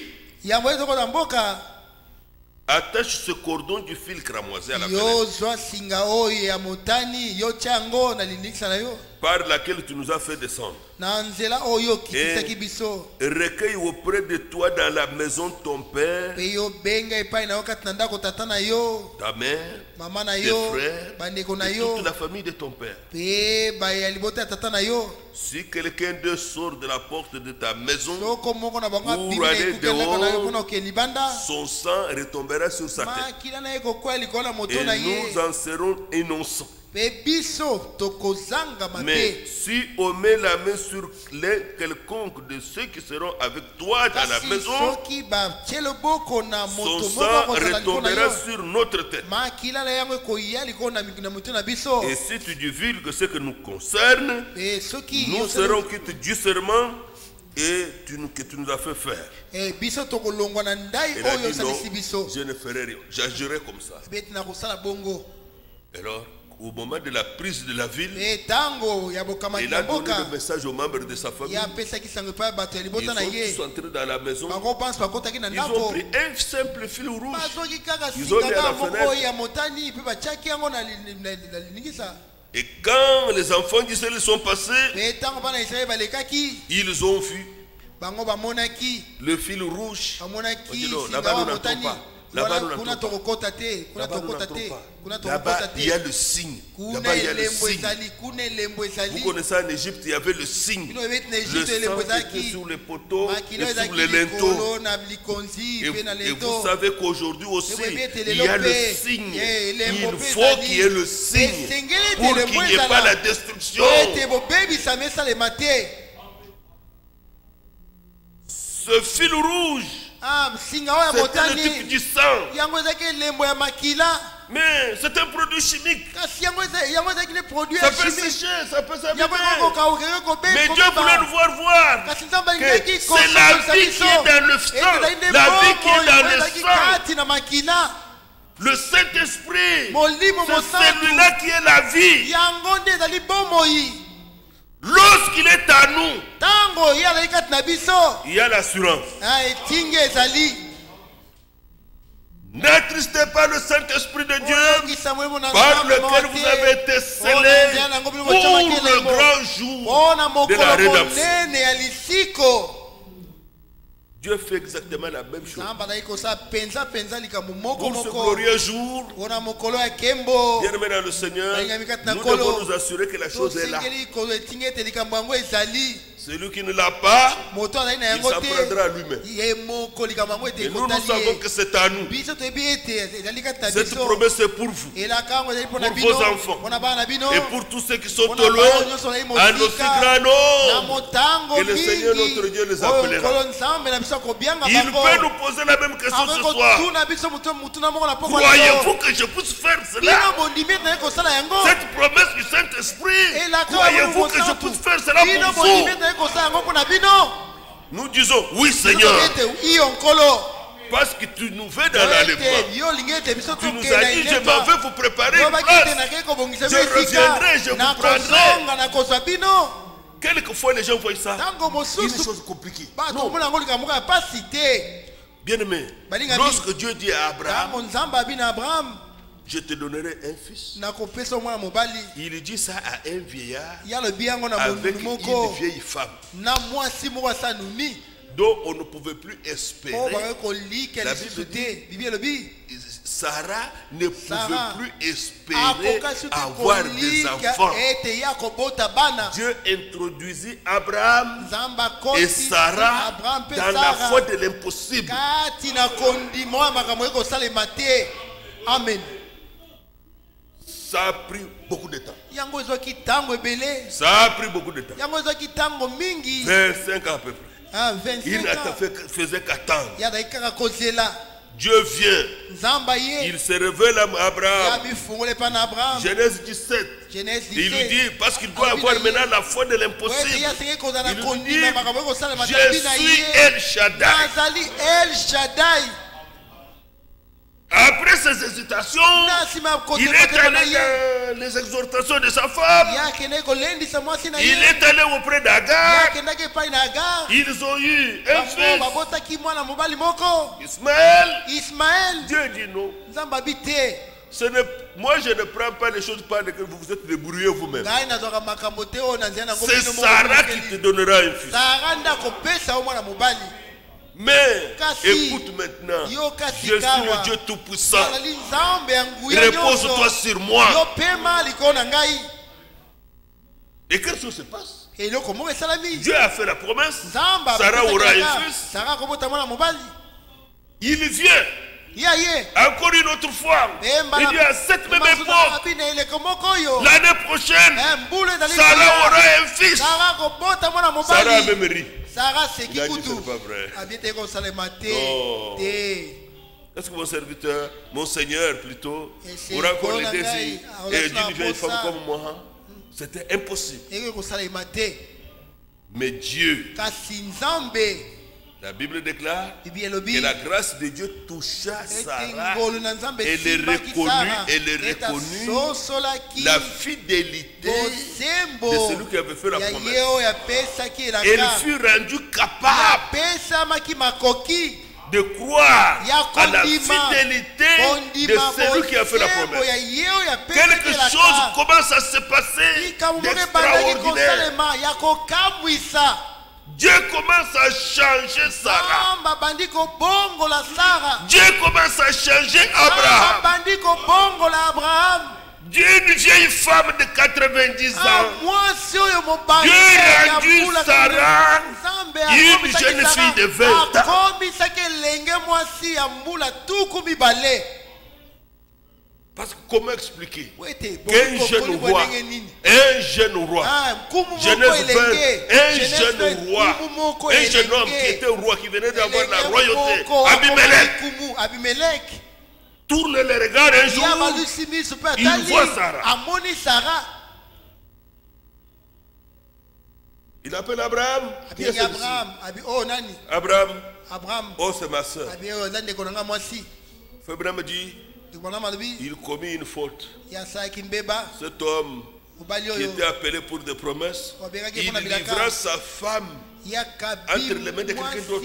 attache ce cordon du fil cramoisé à la yo fenêtre. zwa singa oyo ya motani yo tia yango na lindikisa na yo par laquelle tu nous as fait descendre. Recueille auprès de toi dans la maison de ton père, ta mère, tes frères, et toute la famille de ton père. Si quelqu'un d'eux sort de la porte de ta maison, Pour aller dehors. son sang retombera sur sa tête. Et nous en serons innocents. Mais si on met la main sur l'un quelconque de ceux qui seront avec toi dans la maison, son sang retombera sur notre tête. Et si tu divulgues ce que nous concerne, nous serons quittes du serment et tu nous, que tu nous as fait faire. A oyo dit non, je ne ferai rien. J'agirai comme ça. Alors, au moment de la prise de la ville, il a donné le message aux membres de sa famille. Ils sont tous entrés dans la maison. Ils ont pris un simple fil rouge. Ils ont mis à la fenêtre. Et quand les enfants d'Israël sont passés, ils ont vu le fil rouge. On dit non, là-bas, nous n'entrons pas. Là-bas, nous n'entrons pas. il y a le signe. Là-bas, il y a le signe. Vous connaissez en Égypte, il y avait le signe. Le sang était sur les poteaux et sur les linteaux. Et, et vous savez qu'aujourd'hui aussi, il y a le signe. elembo Il faut qu'il y ait le signe pour qu'il n'y ait pas la destruction. Ce fil rouge, Ah, c'était le type du sang. Mais c'est un produit chimique. Ça peut sécher, ça peut s'abîmer. Mais Dieu voulait nous voir voir que c'est la vie qui est dans le sang, la vie qui est dans le sang. Le Saint-Esprit, c'est celui-là qui est la vie. yango nde ezali bomoi Lorsqu'il est à nous, ntango ye azali kati na biso il y a l'assurance. ah, etingi ezali N'attristez pas le Saint-Esprit de Dieu par lequel vous avez été scellés pour le grand jour de la rédemption. Dieu fait exactement la même chose. moko Pour ce glorieux jour, bien aimé dans le Seigneur, na nous devons nous assurer que la chose est là. Celui qui ne l'a pas, il s'en prendra à lui-même. Et nous, nous savons que c'est à nous. Cette promesse est pour vous. Pour vos enfants. et pour tous ceux qui sont au loin, bango nyonso bazali en aussi mosika. grand na nombre. motango Que le Seigneur notre Dieu les oyo appellera. Il peut nous poser la même question ce soir. Croyez-vous que je puisse faire cela? Cette promesse du Saint-Esprit, croyez-vous que je puisse faire cela pour vous? Nous disons oui Seigneur, parce que tu nous veux dans biso Tu nous as dit, je m'en vais vous préparer une place. Je reviendrai, je vous bino. Quelquefois les gens voient ça. Une chose compliquée. Non, bien aimé, lorsque Dieu dit à Abraham, je te donnerai un fils, il dit ça à un vieillard avec une vieille femme. Dont on ne pouvait plus espérer. kolika La Bible elobi. Sarah ne pouvait plus espérer avoir des enfants. Dieu introduisit Abraham et Sarah dans la foi de l'impossible. amen Ça a pris beaucoup de temps. Ça a pris beaucoup de temps. mingi 25 ans à peu près. Ah, Il 25 n'a ans fait- faisait qu'attendre. Dieu vient. Il se révèle à Abraham. Genèse 17. genèse Il lui 17 dit, parce qu'il doit Alobi avoir maintenant la foi de l'impossible. Il lui dit, je suis El Shaddai. Après ces hésitations, il est allé dans les exhortations de sa femme. Il est allé auprès d'Agar. Ils ont eu un fils, Ismaël. ismael Dieu dit non. Ce moi, je ne prends pas les choses par lesquelles vous vous êtes débrouillés vous-même. C'est Sarah qui te donnera un fils. Mais écoute maintenant, je suis le Dieu Tout-Puissant. Repose-toi sur moi. Et quelque chose se passe? Dieu a fait la promesse. Sarah aura un fils. Il vient encore une autre fois. Pemba Il dit à cette même époque, l'année prochaine, Eh, Sarah aura un fils. Sarah a même ri. Sara Il a dit, c'est pas vrai. Non. Est-ce que mon serviteur, mon Seigneur plutôt, aura encore les désirs. Ah, et d'une vieille pour femme comme moi hein? C'était impossible. Mais Dieu, la Bible déclare que la grâce de Dieu toucha Sarah. Elle est reconnue, elle est reconnue La fidélité de celui qui avait fait la promesse. Elle fut rendue capable de croire à la fidélité de celui qui a fait la promesse. Quelque chose commence à se passer d'extraordinaire. Dieu commence à changer Sarah. Dieu commence à changer Abraham. Dieu, une vieille femme de 90 Ah, ans, Dieu ya rendu Sarah. Une jeune fille de 20 ans. Parce que comment expliquer qu'un jeune roi, un jeune roi, Ah, Genèse 20, elenge un jeune 20, roi, un jeune homme qui était roi, qui venait d'avoir la royauté, Abimelech, tourne le regard un jour, il voit Sarah. il appelle Abraham. Celui-ci? Abraham. Abraham, oh c'est ma soeur. Abraham dit, il commet une faute. Cet homme qui était appelé pour des promesses, il livra sa femme. Entre les mains de quelqu'un d'autre.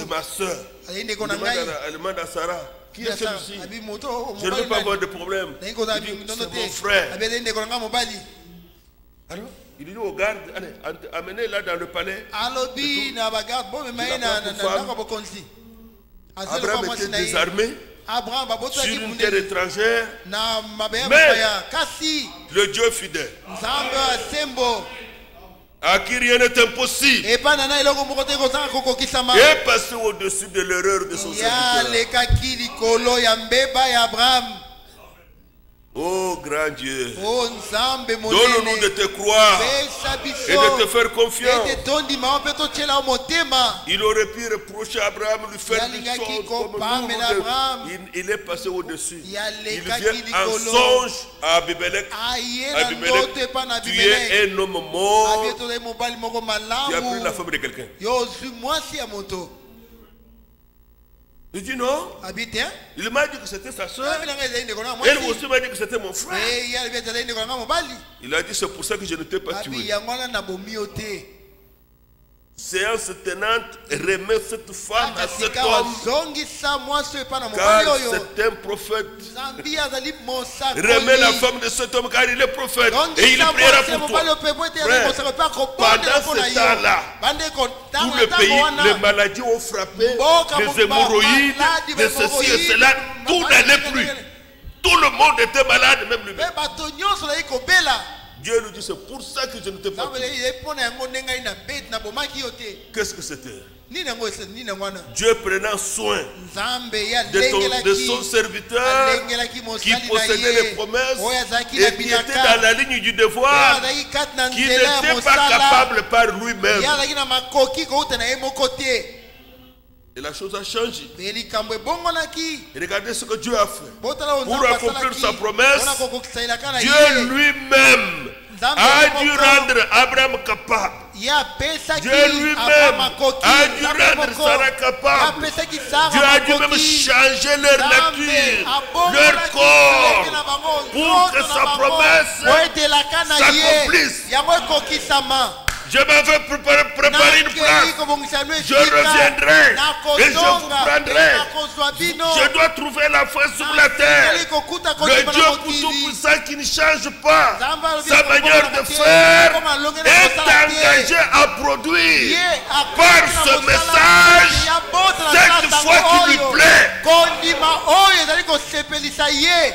C'est ma soeur. Elle demande à- Sarah, qui est celui-ci Je ne veux pas avoir de problème. Il C'est mon frère. Alors, il dit au garde, allez, amenez-la dans le palais. Abraham était désarmé abraham sur une terre étrangère. Mais- Le Dieu fidèle, à qui rien n'est impossible, est passé au-dessus de l'erreur de son serviteur. alekaki likolo ya mbeba ya abraham Oh grand Dieu, o nzambe donne-nous de te croire et de te faire confiance. Il aurait pu reprocher à Abraham lui faire comme nous, de- Abraham. il, il est passé au-dessus. Il vient en songe à epai na tu es un homme mort qui a pris la femme de quelqu'un. Il dit non. Il m'a dit que c'était sa soeur. Elle aussi m'a dit que c'était mon frère. Eh, Il a dit c'est pour ça que je ne t'ai pas tué. yango wana nabomi yo te Séance tenante remet cette femme à cet homme car c'est un prophète. Remets la femme de cet homme car il est prophète et il priera pour toi. Frère, pendant ce temps-là, Tout le pays, les maladies ont frappé, les hémorroïdes, de ceci et cela, tout n'allait plus. Tout le monde était malade, même lui-même. Dieu lui dit, c'est pour ça que je ne t'ai pas Qu'est-ce que c'était Dieu prenant soin de, ton- de son serviteur qui possédait les promesses et qui était dans la ligne du devoir, qui n'était pas capable par lui-même. Il la chose a changé. Regardez ce que Dieu a fait. Pour accomplir sa promesse, Dieu lui-même a dû rendre Abraham capable. Dieu lui-même a dû rendre. Sarah capable. Dieu a dû même changer leur nature, leur corps, pour que sa promesse s'accomplisse. Je m'avais préparé, préparé une place. Je reviendrai et je vous prendrai. Je dois trouver la foi sur la terre. Le Dieu pour tout puissant qui ne change pas sa manière de faire est engagé à produire par ce message cette foi qui lui plaît. kondima oyo ezali kosepelisa ye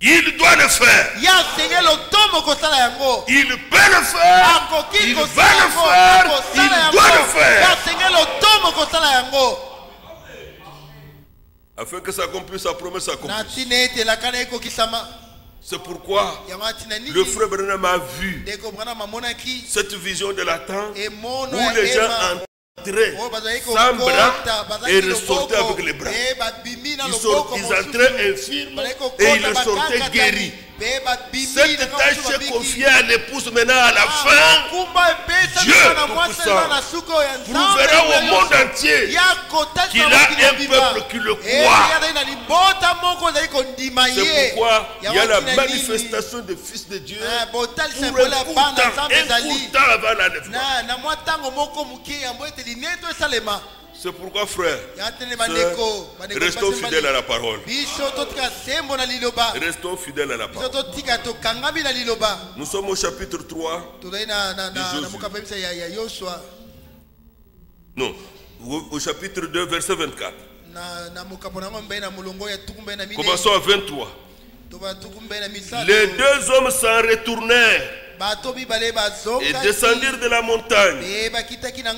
Il doit le faire. Il peut le faire. Il va le faire. Il doit le faire. Afin que s'accomplisse sa promesse s'accomplisse. C'est pourquoi le frère Branham a vu cette vision de la tente où les gens entraient oyo bazalaki sans bras kokota et ressortaient avec les bras. na Ils, ils entraient infirmes et ils kokota sortaient bakakatani guéris. Cette tâche confiée à l'épouse maintenant à la fin. kumba epesa Dieu Prouvera au monde entier qu'il a un peuple qui le croit. Eh, kondima C'est pourquoi il y a la manifestation des fils de Dieu Ah, pour un court temps, un court temps avant l'enlèvement. C'est pourquoi, frère, restons fidèles à la parole. Restons fidèles à la parole. Nous sommes au chapitre 3, tozali na, na, na, Josué. na mokambo yebisa ya, ya yosua non, au, chapitre 2, verset 24. na, na mokambo nango mbei na molongo ya tuku mbei na mine Commençons à 23. toba tuku mbei na misato Les deux hommes s'en retournèrent et descendirent de la montagne.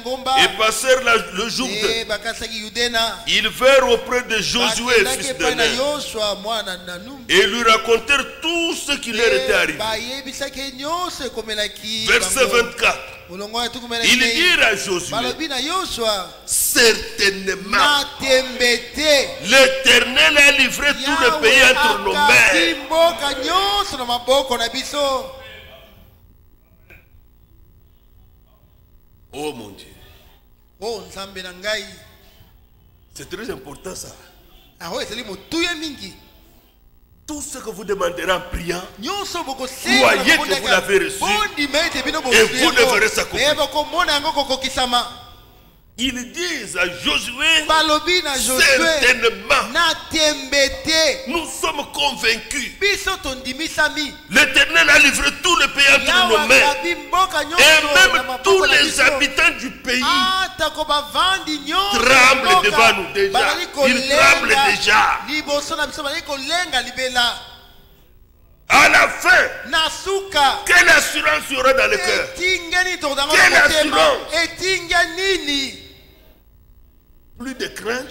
Ngomba. Et passèrent la- le jour yudena. Ils vinrent auprès de Josué, fils de et lui racontèrent tout ce qui leur était Mpe arrivé. Verset bango. 24. molongo ya tukumela Ils dirent à Josué, certainement, l'Éternel a livré tout le pays entre nos mains. mboka nyonso na maboko na biso Oh mon Dieu, o nzambe na ngai c'est très important ça. aho ezali motuya mingi Tout ce que vous demanderez en priant, Croyez que vous l'avez reçu. Et vous le verrez s'accomplir. me bokomona yango kokokisama ils disent à Josué, certainement, nous sommes convaincus. L'Éternel a livré tout le pays entre nos mains. Et même tous les habitants du pays nyonso tremblent devant nous déjà. Ils tremblent déjà. À la fin, quelle assurance y aura dans le cœur? Quelle assurance? Plus de crainte,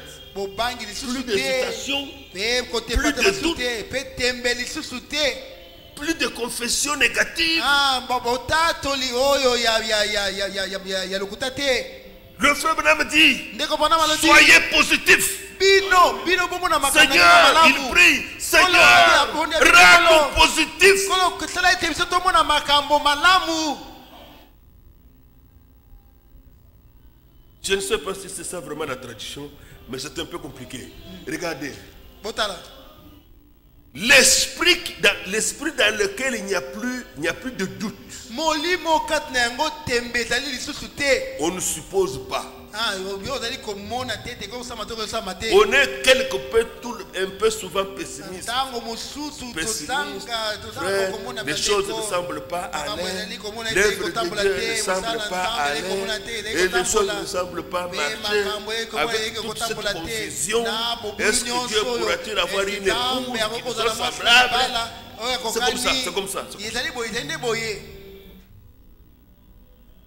plus d'hésitation, Plus de doute. plus de confession négative. Ah, Le frère Branham dit Soyez bino Seigneur, il prie Seigneur, abonde- rends-nous Je ne sais pas si c'est ça vraiment la tradition, mais c'est un peu compliqué. Regardez. L'esprit dans, l'esprit dans lequel il n'y a plus, il n'y a plus de doute. On ne suppose pas. Ah, On est quelque peu, tout, un peu souvent pessimiste. pessimiste. Frère, les choses ne semblent pas aller. L'œuvre de Dieu ne semble pas aller. Et les choses ne semblent pas marcher. Avec toute cette te confusion, est-ce que Dieu pourra-t-il avoir une épouse qui soit semblable C'est comme ça, c'est comme ça,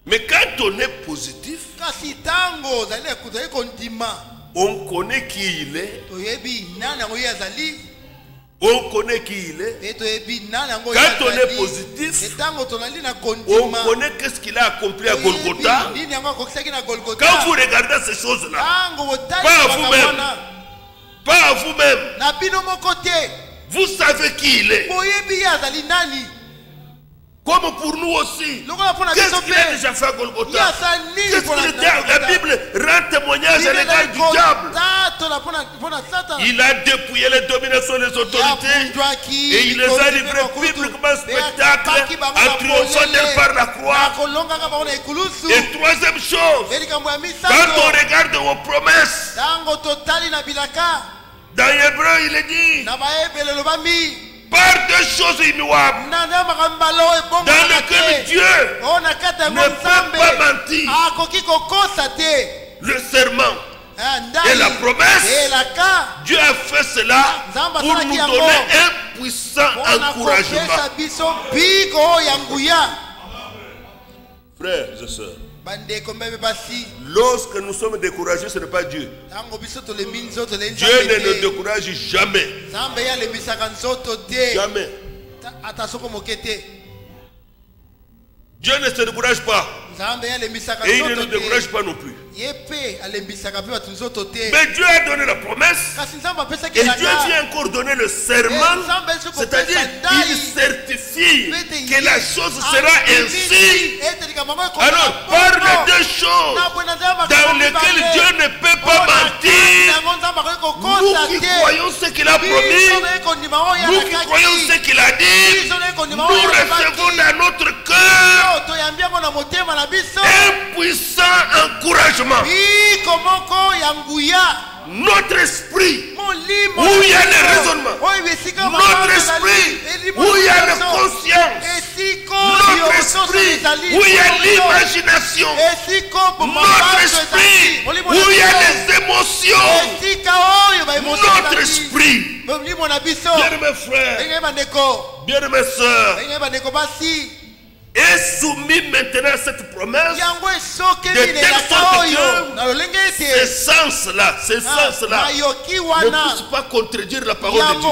Mais quand on est positif, kasi ntango ozali ozali kondima on connaît qui il est, toyebi nani yango ye azali. On connaît qui il est. mpe toyebi nani yango Quand on est positif, etango tozali na On kondima. connaît qu'est-ce qu'il a accompli à Golgotha. nini yango akokisaki na golgota Quand vous regardez ces choses-là, ntango botali Pas à vous-même. pas à vous-même, na bino moko te. Vous savez qui il est. boyebi ye azali nani Comme pour nous aussi. Qu'est-ce qu'il a déjà fait à Golgotha? Qu'est-ce était La Golgotha? Bible? Rend témoignage à l'égard du diable. Il a dépouillé les dominations des autorités. Et il les a livrés publiquement spectacle en triomphant d'elle par la croix. Et troisième chose, quand on regarde vos promesses, dans Hébreu, il est dit par deux choses immuables. Oyo dans lesquelles Dieu. Yango ne peut pas mentir. te. Le serment Ah, et la promesse, Dieu a fait cela pour nous donner un puissant encouragement. nguya. Frères et sœurs, lorsque nous sommes découragés, ce n'est pas Dieu. Dieu ne nous décourage jamais. Jamais. Dieu ne se décourage pas. Et il ne nous décourage pas non plus. Mais Dieu a donné la promesse. Et Dieu vient encore donner le serment. Eh, C'est-à-dire, il certifie que la chose sera ainsi. ekokoma Alors, par les deux choses dans lesquelles. Dieu ne peut pas mentir, nous qui croyons ce qu'il a promis, nous qui croyons ce qu'il a dit, nous recevons dans notre cœur biso. un puissant encouragement. Notre esprit, Où il y a le raisonnement. esika notre esprit, où il y a la conscience, notre esprit, où il y a l'imagination, notre esprit, où il y a les émotions, notre esprit. Bien-aimés frères, bien-aimés sœurs, est soumis maintenant à cette promesse. De telle sorte que Ces sens-là, ces sens-là nayoki ne wana puissent pas contredire la parole de Dieu.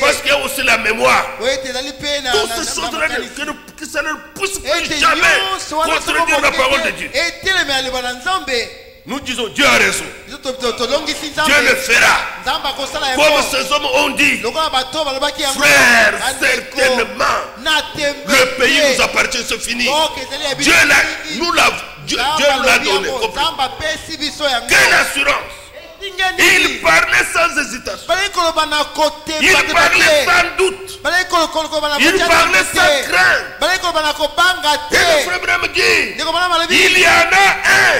Parce qu'il y a aussi la mémoire. Toutes ces choses-là, que, ça ne puisse ete plus jamais contredire la parole de Dieu. Nous disons, Dieu a raison. Dieu le fera. Comme ces hommes ont dit, frère, certainement, le pays nous appartient, c'est fini. Dieu nous l'a, donné. Quelle assurance Il parlait sans hésitation. Il parlait sans doute. Il parlait sans crainte. Et le frère Branham dit, il y en a un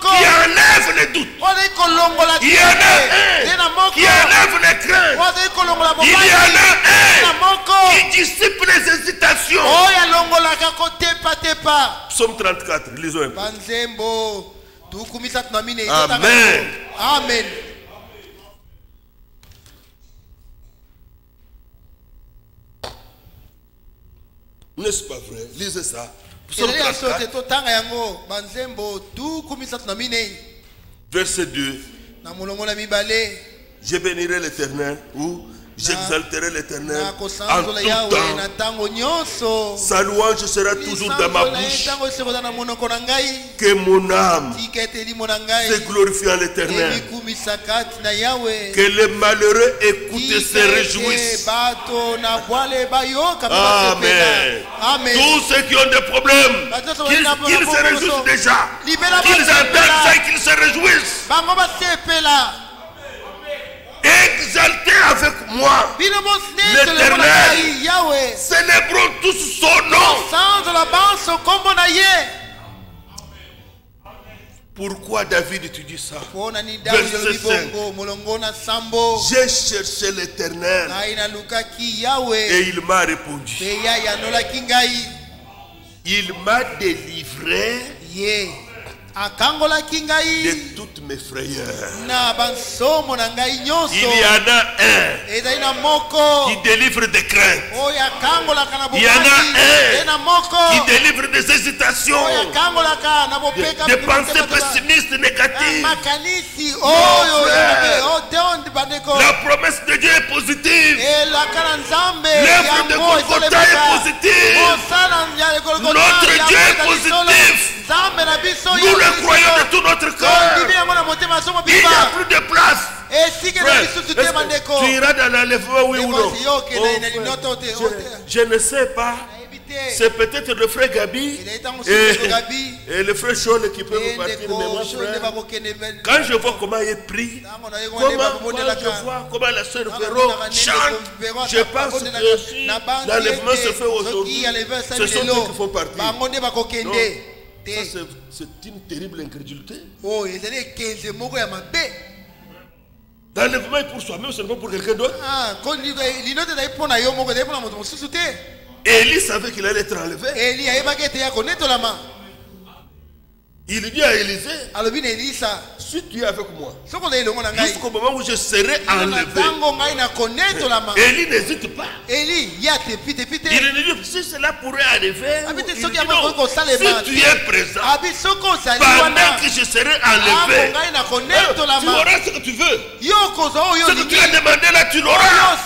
qui enlève les doutes. te Il y en a un qui enlève les craintes. kolongola Il y en a un qui dissipe les hésitations. kotepatepa Psaume 34, lisons un peu. Amen. N'est-ce pas vrai? Lisez ça. Psaume ezali ya so te 34, totanga yango banzembo tuku misato na minei verset 2. na molongo na mibale Je bénirai l'éternel ou j'exalterai l'éternel en tout temps. Sa louange sera toujours dans ma bouche. Que mon âme se glorifie en l'éternel. Que les malheureux écoutent et se réjouissent. Amen. amen Tous ceux qui ont des problèmes, qu'ils se réjouissent déjà. Qu'ils entendent ça et qu'ils se réjouissent. Exaltez avec moi. L'Éternel. Célébrons tous son nom. Pourquoi David tu dis ça Verset J'ai cherché l'éternel et il m'a répondu. Il m'a délivré akangolaki ngai de toutes mes frayeurs. na bansomo na ngai nyonso. Il y en a un ezali na moko. qui délivre des craintes, oyo akangolaka na Il y en a bobangi un na moko. qui délivre des hésitations, oyo akangolaka na bopeka des pensées pessimistes, négatives. makanisi. Oyo ya frère. mabe o te ondi bandeko. La promesse de Dieu est positive. elaka na nzambe. L'œuvre de Golgotha est positive. Notre Dieu est positif. Nous le croyons de tout notre cœur. Il n'y a plus de place. Frère, tu iras dans l'enlèvement, oui ou non? Oh, je- ne sais pas. C'est peut-être le frère Gabi. Et, gabi. et le frère Chol qui peut vous partir. Quand je vois comment il ngo nde comment, quand je vois comment la sœur Ntango Véro chante, je pense que si l'enlèvement se fait aujourd'hui, ce sont lelo, eux qui font bakokende Non. Ça, c'est- une terrible incrédulité. ya mabe L'enlèvement est pour soi-même, pas pour quelqu'un d'autre. Ah, Élie savait qu'il allait être enlevé. eli ayebaki ete ya konetolama Il dit à Élisée, si tu es avec moi, jusqu'au moment où je serai enlevé, Élie n'hésite pas. pite Il dit, si cela pourrait arriver, il dit, non, kosalema si tu es présent, ozali pendant que je serai enlevé, na tu auras ce que tu veux. Ce que tu as demandé là, tu l'auras.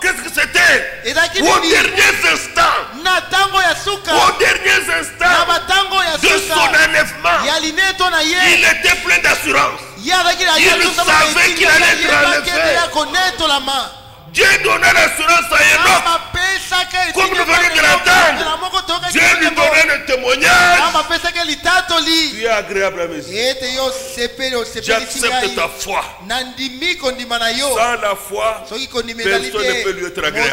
Qu'est-ce que c'était? Ezalaki Aux nini? derniers instants, na ntango ya suka. Aux derniers na instants batango ya de son enlèvement, il était plein d'assurance. Il savait qu'il allait être enlevé. Dieu donna l'assurance à Enoch. Comme nous venons de l'entendre, Dieu lui donnait le témoignage. Tu es agréable à mes yeux. J'accepte ta foi. Sans la foi, personne ne peut lui être agréable.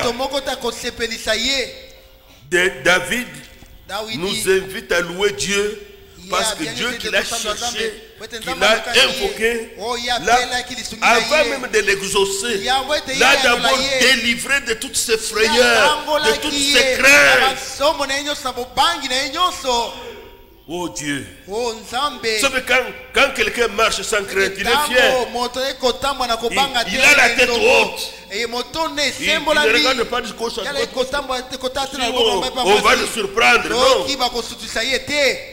David nous invite à louer Dieu parce que Dieu qu'il a cherché, qu'il a invoqué, là, avant même de l'exaucer, l'a d'abord délivré de toutes ses frayeurs, de toutes ses craintes. Oh Dieu. Sauf que quand, quand quelqu'un marche sans crainte, il est fier. Il- il a la tête haute. Il, il ne regarde pas du gauche à droite. Si loboko on, va le surprendre, non?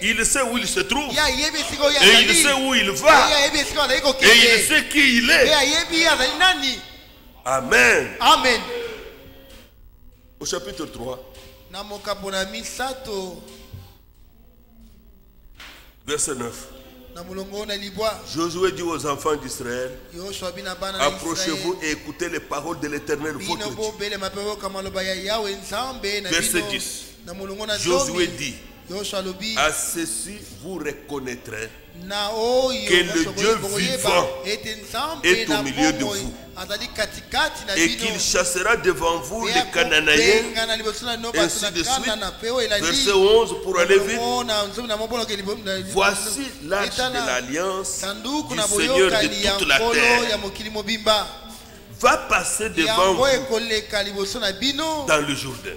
Il sait où il se trouve. Et il sait où il va. Et il sait qui il est. Amen. amen Au chapitre 3, verset 9. na molongo na libwa Josué dit aux enfants d'Israël, approchez-vous et écoutez les paroles de l'Éternel, votre Dieu. Verset bino 10. na molongo na Josué dit, à ceci vous reconnaîtrez Que le Dieu vivant est au milieu de vous. et qu'il chassera devant vous les Cananéens, ainsi de suite. Verset 11 pour aller vite. Voici l'arche de l'alliance du Seigneur de toute la terre. Va passer devant vous dans le Jourdain.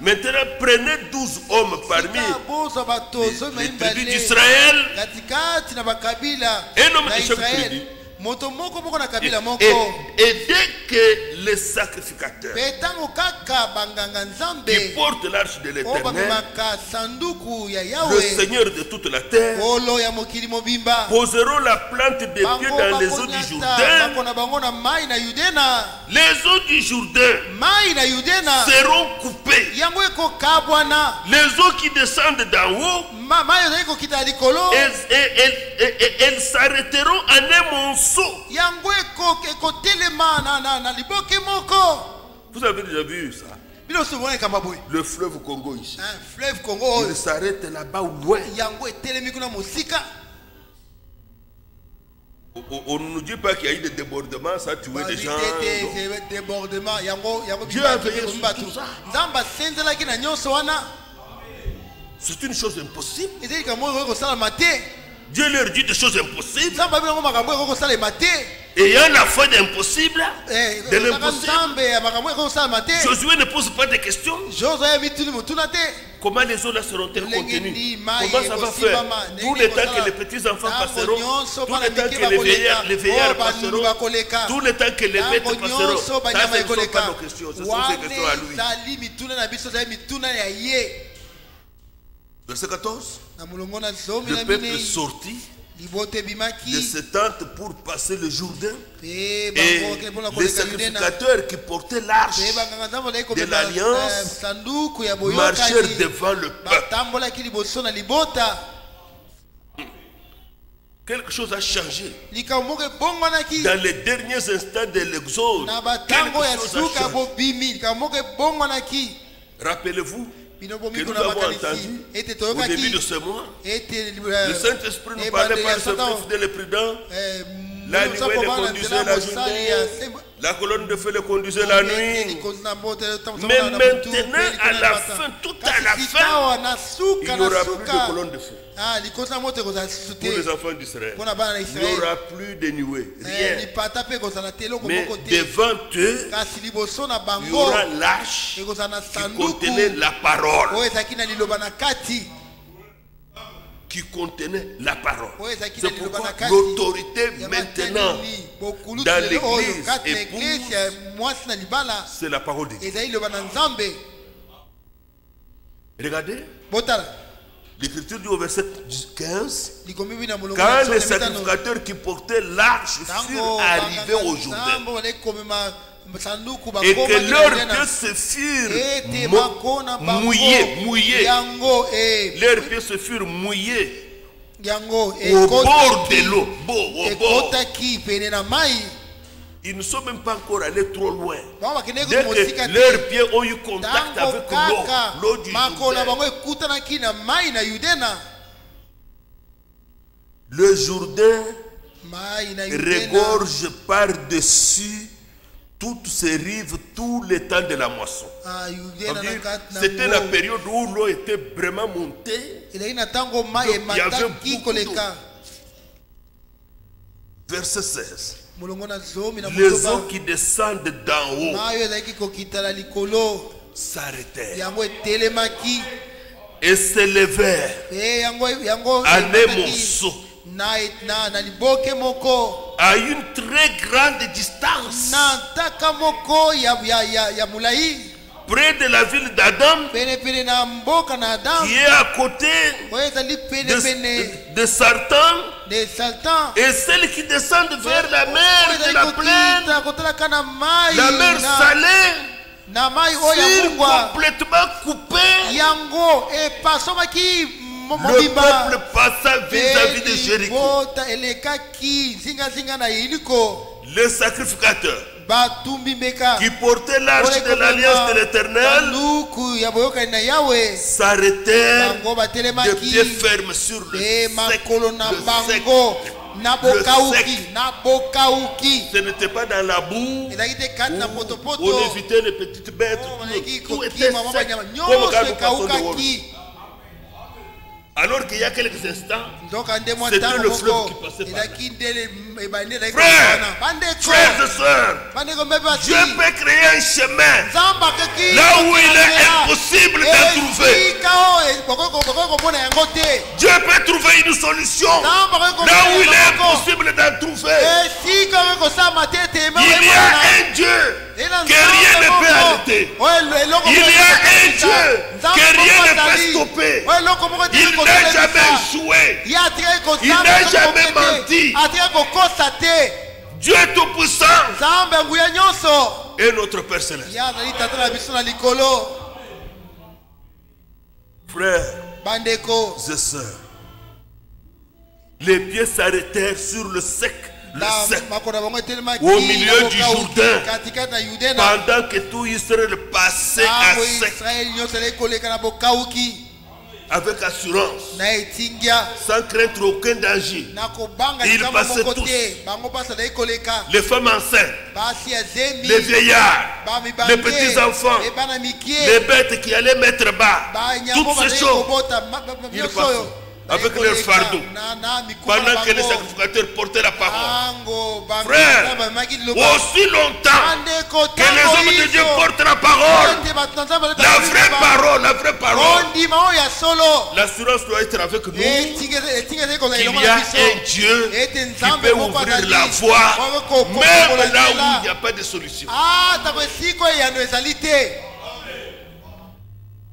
Maintenant, prenez douze hommes parmi les tribus d'Israël Un homme de chaque tribu. Et, dès que les sacrificateurs qui portent l'arche de l'Éternel, le Seigneur de toute la terre, poseront la plante des pieds dans les eaux du Jourdain. Les eaux du Jourdain seront coupées. Les eaux qui descendent d'en haut, elles, elles- elles- elles- elles s'arrêteront en un. Moko Vous avez déjà vu ça? Le fleuve Congo ici. Hein, fleuve congo Il s'arrête là-bas au loin. On- On ne nous dit pas qu'il y a eu des débordements, ça a tué des gens. te non. te te débordement yango yango Dieu a veillé sur tout ça. C'est une chose impossible. Dieu leur dit des choses impossibles. ayant la foi d'impossible, Eh, de ozalaka l'impossible, te Josué ne pose pas de questions. Comment les eaux là seront-elles contenues Comment ça va faire Tout le temps que les petits-enfants passeront, tout le temps que les vieillards, les passeront, tout le temps que les bêtes passeront. Ça, ne sont pas nos questions, ce sont ces questions à lui. Verset 14. Le peuple sortit de ses tentes pour passer le Jourdain. Et les sacrificateurs qui portaient l'arche de l'alliance marchèrent devant le peuple. Quelque chose a changé. Dans les derniers instants de l'exode, quelque chose a changé. Rappelez-vous que nous avons entendu. Au début de ce mois, le Saint-Esprit nous parlait par ce fidèle et prudent. La nuée les conduisait la journée, la colonne de feu les conduisait la nuit. Mais maintenant, à la fin, tout à la fin, il n'y aura plus de colonne de feu. Lisusu Pour les enfants d'Israël, il n'y aura plus de nuée, Eh, rien. Mais devant eux, il y aura l'arche qui contenait la parole. Qui contenait la parole. C'est pourquoi l'autorité maintenant, dans l'église c'est la parole de Dieu. Regardez, l'écriture dit au verset 15, likombi bino na molongo quand les sacrificateurs qui portaient l'arche furent arrivés au Jourdain, et que leurs pieds se furent mouillés, mouillés. e- Leurs pieds se furent mouillés. Au bord de l'eau. Au bord. Ils ne sont même pas encore allés trop loin. Dès que leurs pieds ont eu contact avec l'eau, l'eau du Jourdain, le Jourdain regorge par-dessus toutes ses rives tout le temps de la moisson. Ah, C'était la période où l'eau était vraiment montée. Donc, il y avait beaucoup Verset 16. Les eaux qui descendent d'en haut s'arrêtèrent. Et s'élevèrent. E à un moko. À une très grande distance près de la ville d'Adam qui est à côté de, de Sartan et celle qui descend vers la mer de la plaine, la mer salée, fut mungwa complètement coupée. Le peuple passa vis-à-vis de Jéricho. Les sacrificateurs qui portaient l'arche de l'alliance de l'éternel bango de pied ferme sur le e sec. Ce n'était pas dans la boue. où On évitait les petites bêtes. Oh, Tout, tout était sec. Comme quand. Alors qu'il y a quelques instants, C'était le fleuve qui passait par là. Frères, et sœurs, Dieu peut créer un chemin là où il est impossible de trouver. Dieu peut trouver une solution là où il est impossible d'en trouver. Il y a un Dieu que rien ne peut arrêter. Il y a un Il n'a jamais échoué. Il n'a jamais menti. Dieu tout-puissant est notre Père céleste. Frères et sœurs, les pieds s'arrêtèrent sur le sec, le sec, etelemaki Au milieu du Jourdain. pendant que tout Israël passait à sec avec assurance, sans craindre aucun danger. na kobanga Il likambo passait moko tous. Les femmes enceintes, les vieillards, les petits-enfants, les bêtes qui allaient mettre bas, toutes ces choses, kobota. Ma- avec leurs fardeaux. Pendant que les sacrificateurs portaient la parole. Frère, aussi longtemps que les hommes de Dieu portent la parole, la vraie parole, la vraie parole, l'assurance doit être avec nous. Qu'il y a un Dieu qui peut ouvrir la voie, même là où il n'y a pas de solution.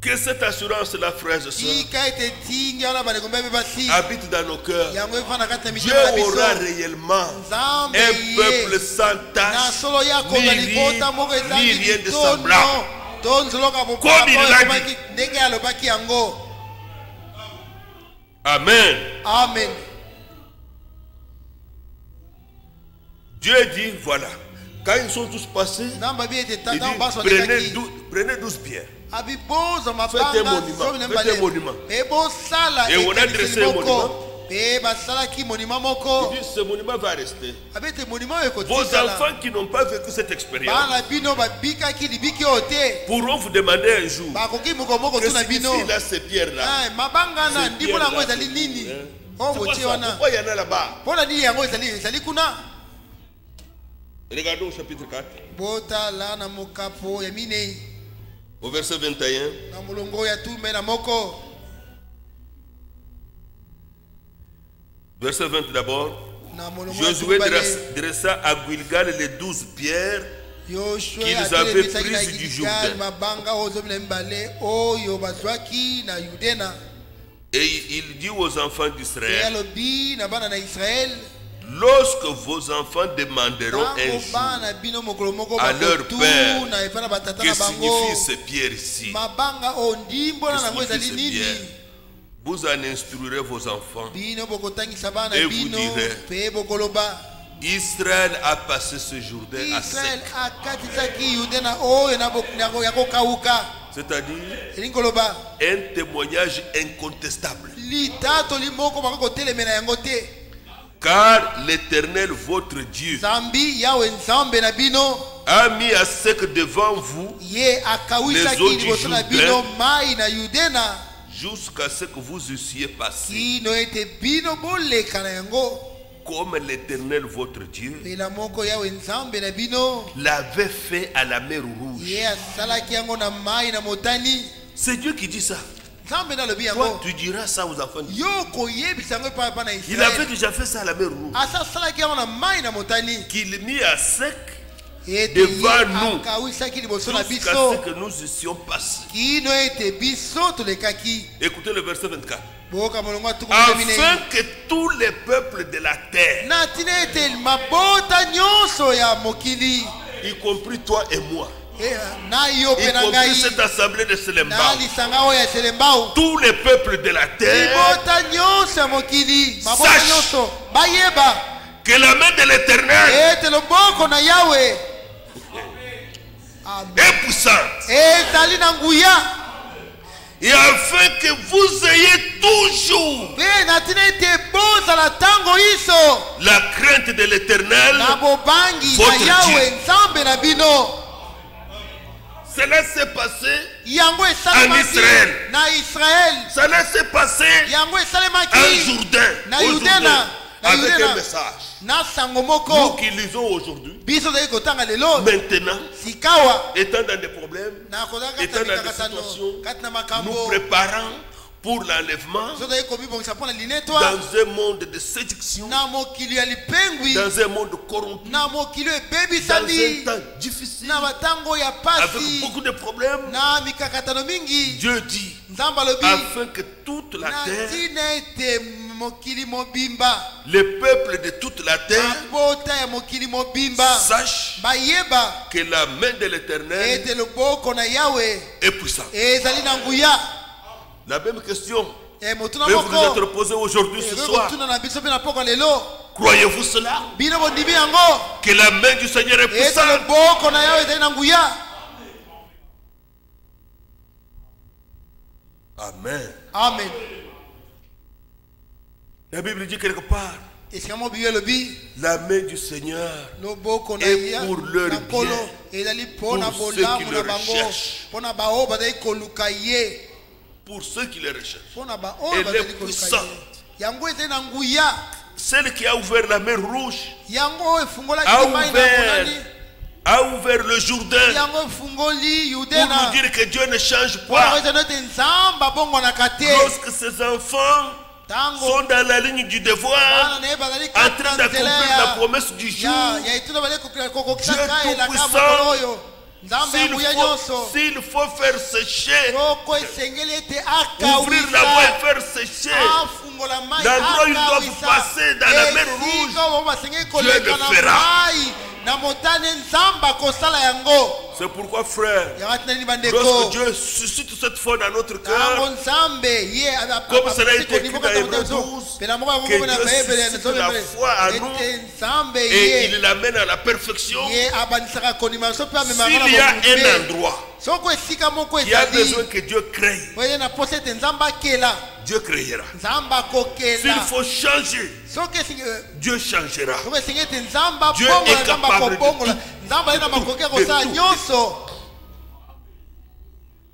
Que cette assurance-là, frères et sœurs, habite dans nos cœurs. Dieu aura réellement un peuple sans tâche, ni ni rien de semblable. Comme il l'a dit. Amen. Amen. Dieu dit, voilà, quand ils sont tous passés, il dit, prenez, dou- prenez 12 pierres. Faites un monument. Faites un monument. Et on a dressé un monument. basalaki monima Il moko dit, ce monument va rester. Vos enfants qui n'ont pas vécu cette expérience pourront vous demander un jour que signifie là ces pierres-là. Ah, na Ces pierres-là, hein. wana Pourquoi il y en a là-bas? Regardons au chapitre 4, au verset 21. na molongo ya tume na moko Verset 20 d'abord. Josué dressa, à Gilgal les douze pierres qu'ils avaient prises du Jourdain. yudena? Et il dit aux enfants d'Israël Lorsque vos enfants demanderont un jour à leur père, que signifient ces pierres ici, Que signifie bien. vous en instruirez vos enfants. Et vous direz, Israël a passé ce Jourdain à sec. C'est-à-dire un témoignage incontestable. Car l'Éternel, votre Dieu, a mis à sec devant vous Les eaux du Jourdain. jusqu'à ce que vous eussiez passé. Comme l'Éternel, votre Dieu, l'avait fait à la mer Rouge. C'est Dieu qui dit ça. Toi, tu diras ça aux enfants. Il avait déjà fait ça à la mer Rouge. motani Qu'il mit à sec Devant nous. jusqu'à ce que nous eussions passé. kino ete biso tolekaki Écoutez le verset 24. boyoka molongo ya tuku na minei Afin que tous les peuples de la terre, y compris toi et moi, y mpe na compris cette assemblée de Selembao, tous les peuples de la terre, libota nyonso ya mokili mabota Sache. nyonso bayeba que la main de l'éternel Amen. est puissante. nguya Et afin que vous ayez toujours la crainte de l'éternel, Votre Dieu. Cela s'est passé, En Israël. cela s'est passé esalemaki Jourdain, avec un message. Nous qui lisons aujourd'hui, maintenant, étant dans des problèmes, étant dans des situations, nous préparons pour l'enlèvement dans un monde de séduction, dans un monde corrompu, dans un temps difficile, avec beaucoup de problèmes. Dieu dit, afin que toute la terre, les peuples de toute la terre, sachent que la main de l'éternel est puissante. La même question. E motuna peut vous être moko posée aujourd'hui ce ekoki soir. Croyez-vous cela? Que la main du Seigneur est ete puissante. Amen. amen. La Bible dit quelque part, la main du Seigneur ya- pour leur bien. Pour ceux qui bolamu le recherchent. Pour ceux qui les recherchent. Elle est puissante. Celle qui a ouvert la mer rouge, a ouvert, a ouvert le Jourdain pour nous dire que Dieu ne change pas. Lorsque ses enfants sont dans la ligne du devoir, en train d'accomplir la promesse du jour, Dieu Tout-Puissant, s'il faut, nyonso s'il faut faire sécher, ouvrir la voie et faire sécher, L'endroit où ils doivent passer dans la mer rouge, Dieu le fera. C'est pourquoi, frère, lorsque Dieu suscite cette foi dans notre cœur, Comme cela est écrit dans Hébreux 12, pela moko que Dieu suscite la foi à nous, et il l'amène à la perfection, s'il y a un endroit qui a besoin que Dieu crée, Dieu créera. S'il faut changer, esingi Dieu changera. Dieu est capable de tout. De tout.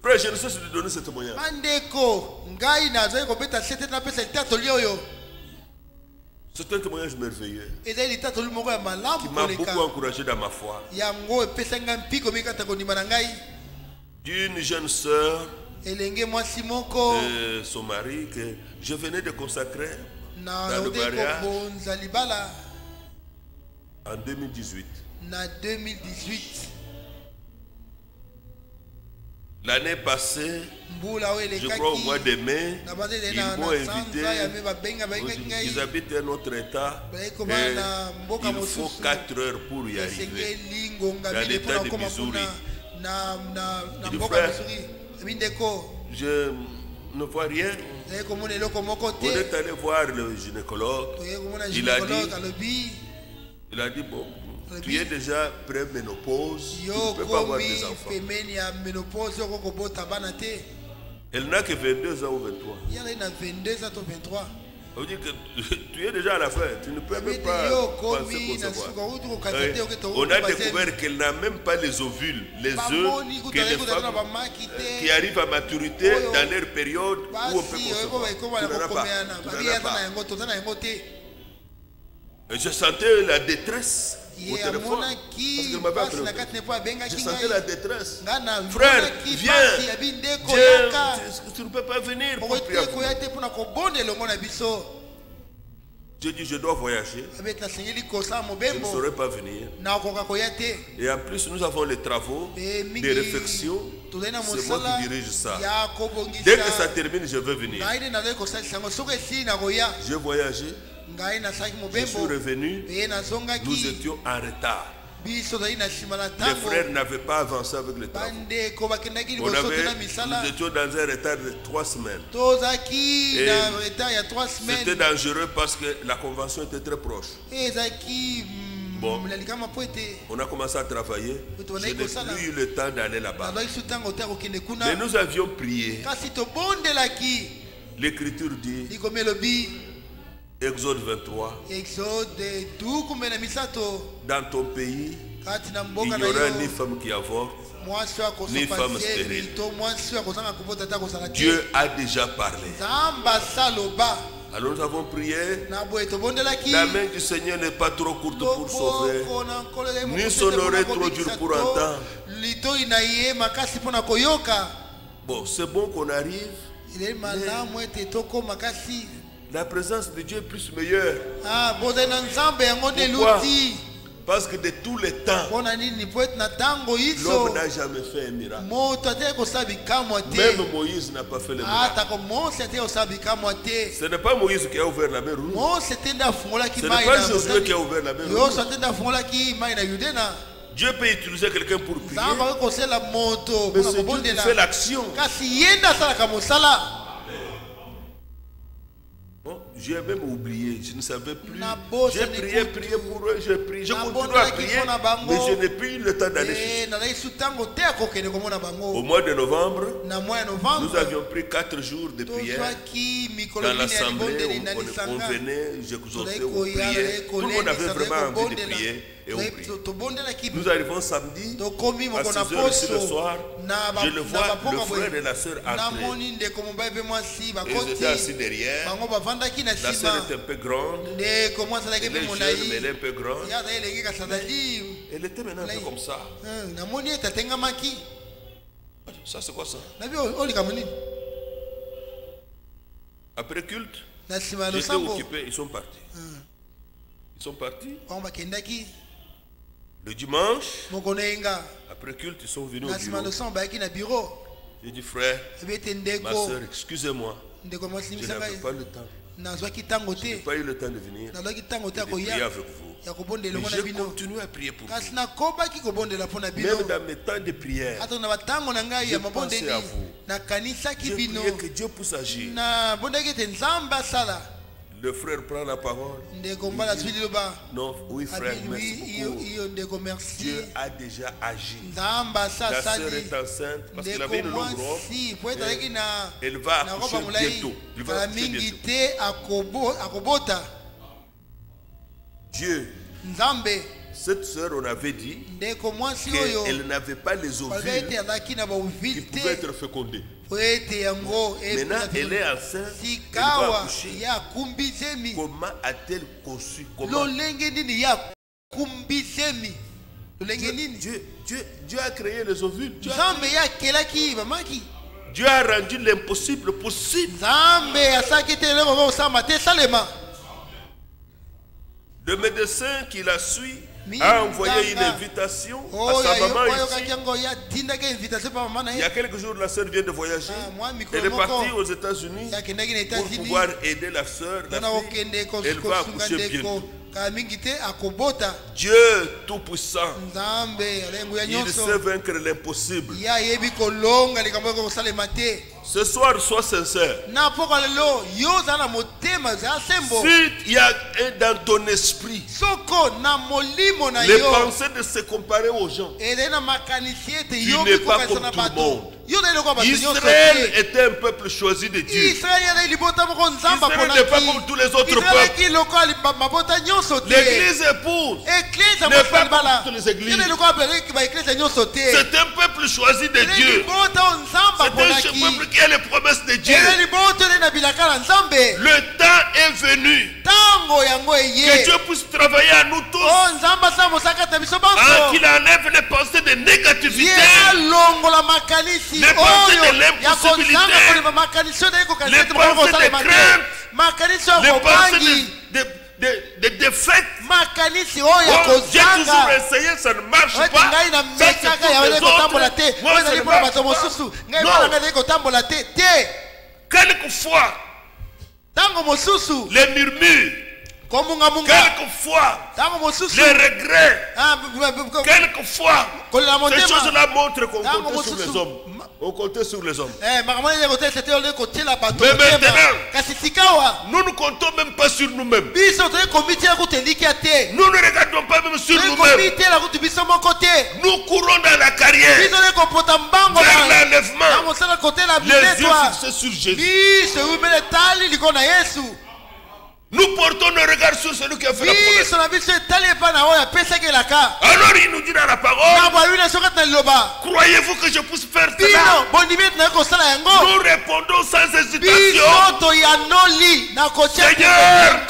Frère, je ne cesse de donner ce témoignage. C'est un témoignage merveilleux qui m'a beaucoup encouragé dans ma foi. D'une jeune sœur et son mari que je venais de consacrer dans le mariage en 2018. na 2018 L'année passée, je crois au mois de mai, ils m'ont invité. Ils habitent un autre état. Et il faut mosusu 4 heures pour y arriver. Dans l'état de Missouri. Je ne vois rien. On est allé voir le gynécologue. Il a dit- alobi Il a dit Bon, tu es déjà pré-ménopause. Tu ne peux pas avoir des enfants. Elle n'a que 22 ans ou 23. Ye azali na 22 ans to 23 Ça veut dire que tu es déjà à la fin. Tu ne peux même pas penser oke On a découvert qu'elle n'a même pas les ovules, les œufs que les femmes qui arrivent à maturité dans leur période où on peut ekoma Tu n'en as pas. Tu n'en as pas. Et Je sentais la détresse Je sentais la détresse. Frère, viens. Dieu, tu, ne peux pas venir pour prier. J'ai dit, je dois voyager. kosala Je ne saurais pas venir. Et en plus, nous avons les travaux, les réflexions. tozali na C'est moi qui dirige ça. Dès que ça termine, je vais venir. J'ai voyagé, je suis revenu. Nous étions en retard. Les frères n'avaient pas avancé avec bandeko bakendaki On avait, nous étions dans un retard de trois semaines. tozalaki Et na retard ya 3 C'était dangereux parce que la convention était très proche. ezalaki Bon. On a commencé à travailler. Je n'ai plus eu le temps d'aller là-bas. Mais nous avions prié. L'écriture dit, Exode 23, exode tukumbe na misato dans ton pays, il n'y aura ni femme qui avorte. Ni femme stérile. Dieu a déjà parlé. Alors nous avons prié. La main du Seigneur n'est pas trop courte pour sauver. Ni son oreille trop dure pour entendre. Bon, c'est bon qu'on arrive. ezali La présence de Dieu est plus meilleure. Ah, Pourquoi? Parce que de tous les temps, l'homme n'a jamais fait un miracle. Même Moïse n'a pas fait le miracle. bikamwa te Ce n'est pas Moïse qui a ouvert la mer rouge. Ce n'est pas Josué qui a ouvert la mer rouge. Dieu peut utiliser quelqu'un pour prier, mais c'est Dieu qui fait l'action. kasi ye nde asalaka mosala Bon, j'ai même oublié, je ne savais plus. J'ai prié, prié pour eux, j'ai prié, je continue à prier, mais je n'ai plus eu le temps d'aller. Eh, Au mois de novembre, nous avions pris quatre jours de prière. Dans l'assemblée, on, on, on venait, j'exhortais, on priait. Tout le monde avait vraiment envie de prier. Et on prie. Nous arrivons samedi. À moko 6 na heures ici le soir, je le vois, le frère et la sœur entrer. Ils étaient assis derrière. La sœur est un peu grande. Elle est jeune, mais elle est un peu grande. Elle était maintenant un peu comme ça. Atengamaki Ça, c'est quoi ça? Après culte, j'étais occupé. Ils sont partis. Ils sont partis. Le dimanche, après culte, ils sont venus au bureau. J'ai dit, frère, ete ma soeur, excusez-moi. Je n'avais pas le temps. Je n'ai pas eu le temps de venir. ya prier avec vous. bino continué à prier pour vous. Même dans mes temps de prière, Je pensais à vous. bino prié que Dieu puisse agir. Le frère prend la parole. Non, oui frère, merci beaucoup. Dieu a déjà agi. La sœur est enceinte parce qu'elle avait une longue robe. Elle va accoucher bientôt. Il va accoucher bientôt. Dieu, cette sœur, on avait dit qu'elle n'avait pas les ovules qui pouvaient être fécondés. Po ete yango e- Maintenant, elle est enceinte. Elle va accoucher. Comment a-t-elle conçu Comment nini Dieu, Dieu, Dieu a créé les ovules. Dieu a, Dieu a rendu l'impossible possible. Le médecin qui la suit a envoyé une invitation à oyo sa maman ici. Il y a quelques jours, la sœur vient de voyager. Ah, Elle est partie aux États-Unis pour pouvoir aider la sœur. La fille. Elle va accoucher bientôt. Dieu Tout-Puissant, il sait vaincre l'impossible. Ce soir, sois sincère. na mpoka lelo yo ozala na motema ozala sembo Si il y a dans ton esprit les pensées de se comparer aux gens, Tu n'es pas comme tout le monde. Israël te était un peuple choisi de Dieu. Israël n'est pas comme tous les autres peuples. L'église épouse. n'est pas comme toutes les églises. C'est un peuple choisi de Dieu. C'est un peuple qui a les promesses de Dieu. Le temps est venu que Dieu puisse travailler à nous tous. Hein, qu'il enlève les pensées de négativité. Les pensées de l'impossibilité. Les pensées de te crainte. Les pensées de, de, de, de défaite. makanisi oyo ya J'ai toujours kozanga essayé, ça ne marche pas. ngai na Ça, c'est mekaka pour yawe les ezali kotambola te autres. Moi, oyo ça ezali ne mpona marche bato pas. mosusu ngai Non. mpona ngai ezali kotambola te te Quelquefois, ntango mosusu les murmures. Quelquefois, les regrets. ah, Quelquefois, ces choses-là montrent qu'on comptait sur les hommes. On comptait sur les hommes. Eh, Mais maintenant- Nous ne comptons même pas sur nous-mêmes. Nous ne regardons pas même sur nous-mêmes. Nous courons dans la carrière vers l'enlèvement. Les yeux fixés sur Jésus. Nous portons nos regards sur celui qui a fait la promesse. Alors il nous dit dans la parole, croyez-vous que je puisse faire cela? Nous répondons sans hésitation. Seigneur,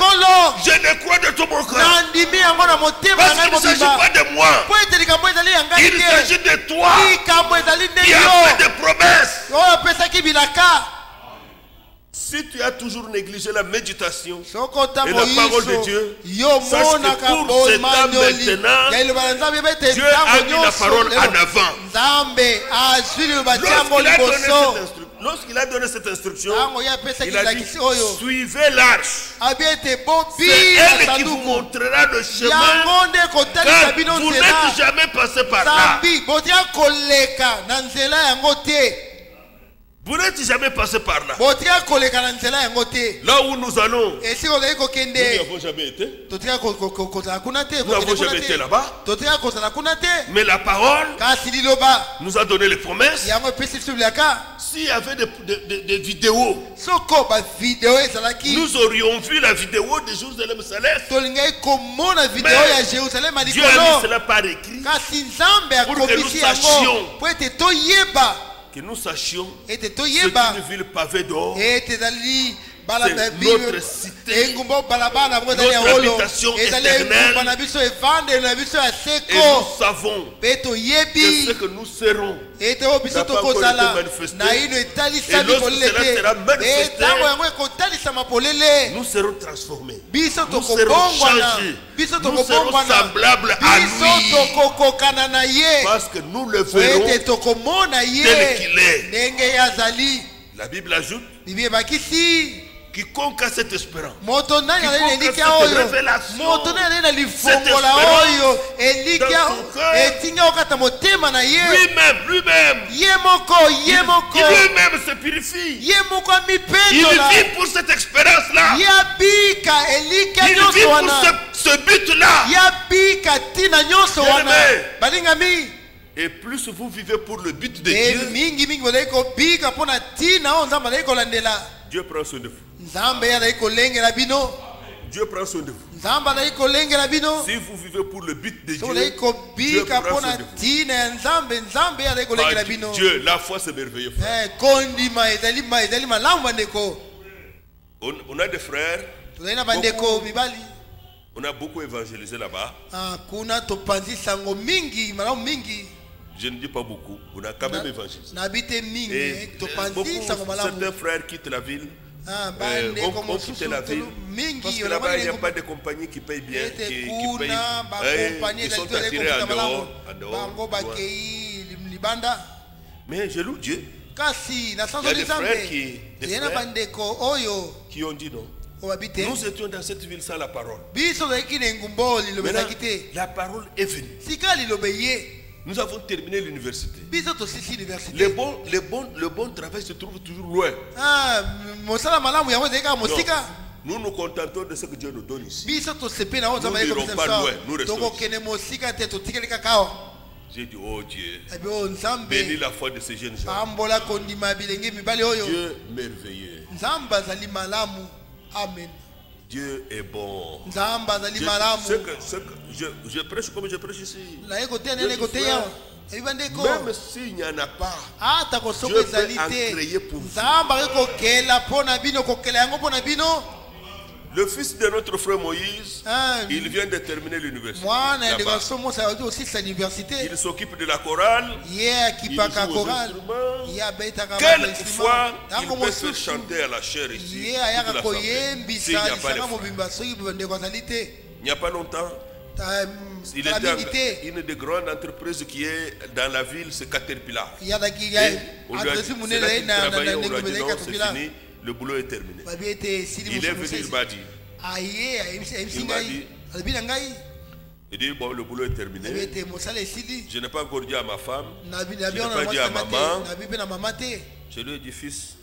Je ne crois de tout mon cœur. Parce qu'il ne s'agit pas de moi. Il s'agit de toi qui yo fait des promesses. Si tu as toujours négligé la méditation, Et la parole de Dieu, sache que pour ce temps bomanyoli maintenant, Dieu a mis la parole en avant. Lorsqu'il a donné cette instruction, apesaki il a dit oyo Suivez l'arche. ete C'est elle qui vous montrera le chemin car vous n'êtes jamais passé par là. zambi botia koleka na nzela yango te Vous n'êtes jamais passé par là. Là où nous allons, nous n'y avons jamais été. Nous n'avons jamais été là-bas. Mais la parole nous a donné les promesses. S'il y avait des, des- des- vidéos, nous aurions vu la vidéo des Jérusalem céleste. Mais Dieu a mis cela par écrit. Pour que nous sachions. Que nous sachions ete c'est toyeba une ville pavée d'or. C'est notre cité. Notre habitation éternelle. Et nous savons que ce que nous serons n'a pas encore manifesté. Et lorsque cela sera manifesté, nous serons transformés. Nous serons changés. Nous serons semblables à lui. Parce que nous le verrons. tel qu'il est. La Bible ajoute quiconque a cette espérance. Quiconque a cette révélation, cette espérance Lui-même, lui-même, lui-même se purifie. Il vit pour cette expérience-là. Il vit pour ce, ce but-là. Et plus vous vivez pour le but de Dieu, Dieu prend soin de vous. Dieu prend soin de vous. Si vous vivez pour le but de Dieu, Dieu prend soin de vous. Dieu, la foi c'est merveilleux. Eh, On, on a des frères, on a beaucoup évangélisé là-bas. Ah, Je ne dis pas beaucoup, on a quand même évangélisé. Et eh, beaucoup, malamu certains frères quittent la ville. Ah, euh, mosusu quitté la ville. Parce que là-bas, il n'y a pas de compagnie qui paye bien, qui, qui paye. Eh, ils sont attirés malamu dehors. Mais je loue Dieu Il y a des frères qui- des frères. qui ont dit non. Nous étions dans cette ville sans la parole. Maintenant, la parole est venue. Nous avons terminé l'université. Le bon, le, bon, le bon travail se trouve toujours loin. Ah, Nous nous contentons de ce que Dieu nous donne ici. Nous n'irons pas loin, nous restons J'ai dit, oh Dieu, oyo nzambe. Bénis la foi de ces jeunes gens. Dieu merveilleux. amen Dieu est bon. Je, que, ce que, je, je prêche comme je prêche ici. Même s'il n'y en a pas, Dieu peut en créer pour vous. Le fils de notre frère Moïse, Ah, il vient de terminer l'université. Il s'occupe de la chorale. ye akipaka Il joue aux korale instruments. ye abetaka Quelquefois, ntango il peut se chanter à la chair ici. ye toute ayaka l'assemblée. S'il koyembisa n'y a pas de Il n'y a pas longtemps, Ta- il était à- une des grandes entreprises qui est dans la ville, c'est Caterpillar. Et on lui a dit, c'est là qu'il travaillait, on lui a dit, non, c'est fini, le boulot est terminé. Il est venu, il m'a dit, ayebisi Il m'a dit. il dit, bon, le boulot est terminé. Je n'ai pas encore dit à ma femme. Je n'ai pas dit à maman. Je lui ai dit, fils,